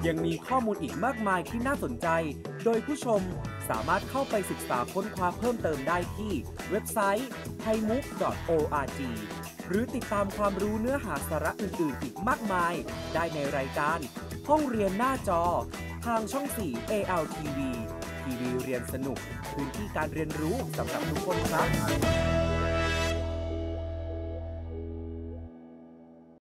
ยังมีข้อมูลอีกมากมายที่น่าสนใจ โดยผู้ชมสามารถเข้าไปศึกษาค้นคว้าเพิ่มเติมได้ที่เว็บไซต์ thaimuc.org หรือติดตามความรู้เนื้อหาสาระอื่นๆ อีกมากมาย ได้ในรายการ ห้องเรียนหน้าจอ ทางช่อง 4 ALTV ทีวีเรียนสนุก พื้นที่การเรียนรู้สำหรับทุกคนครับ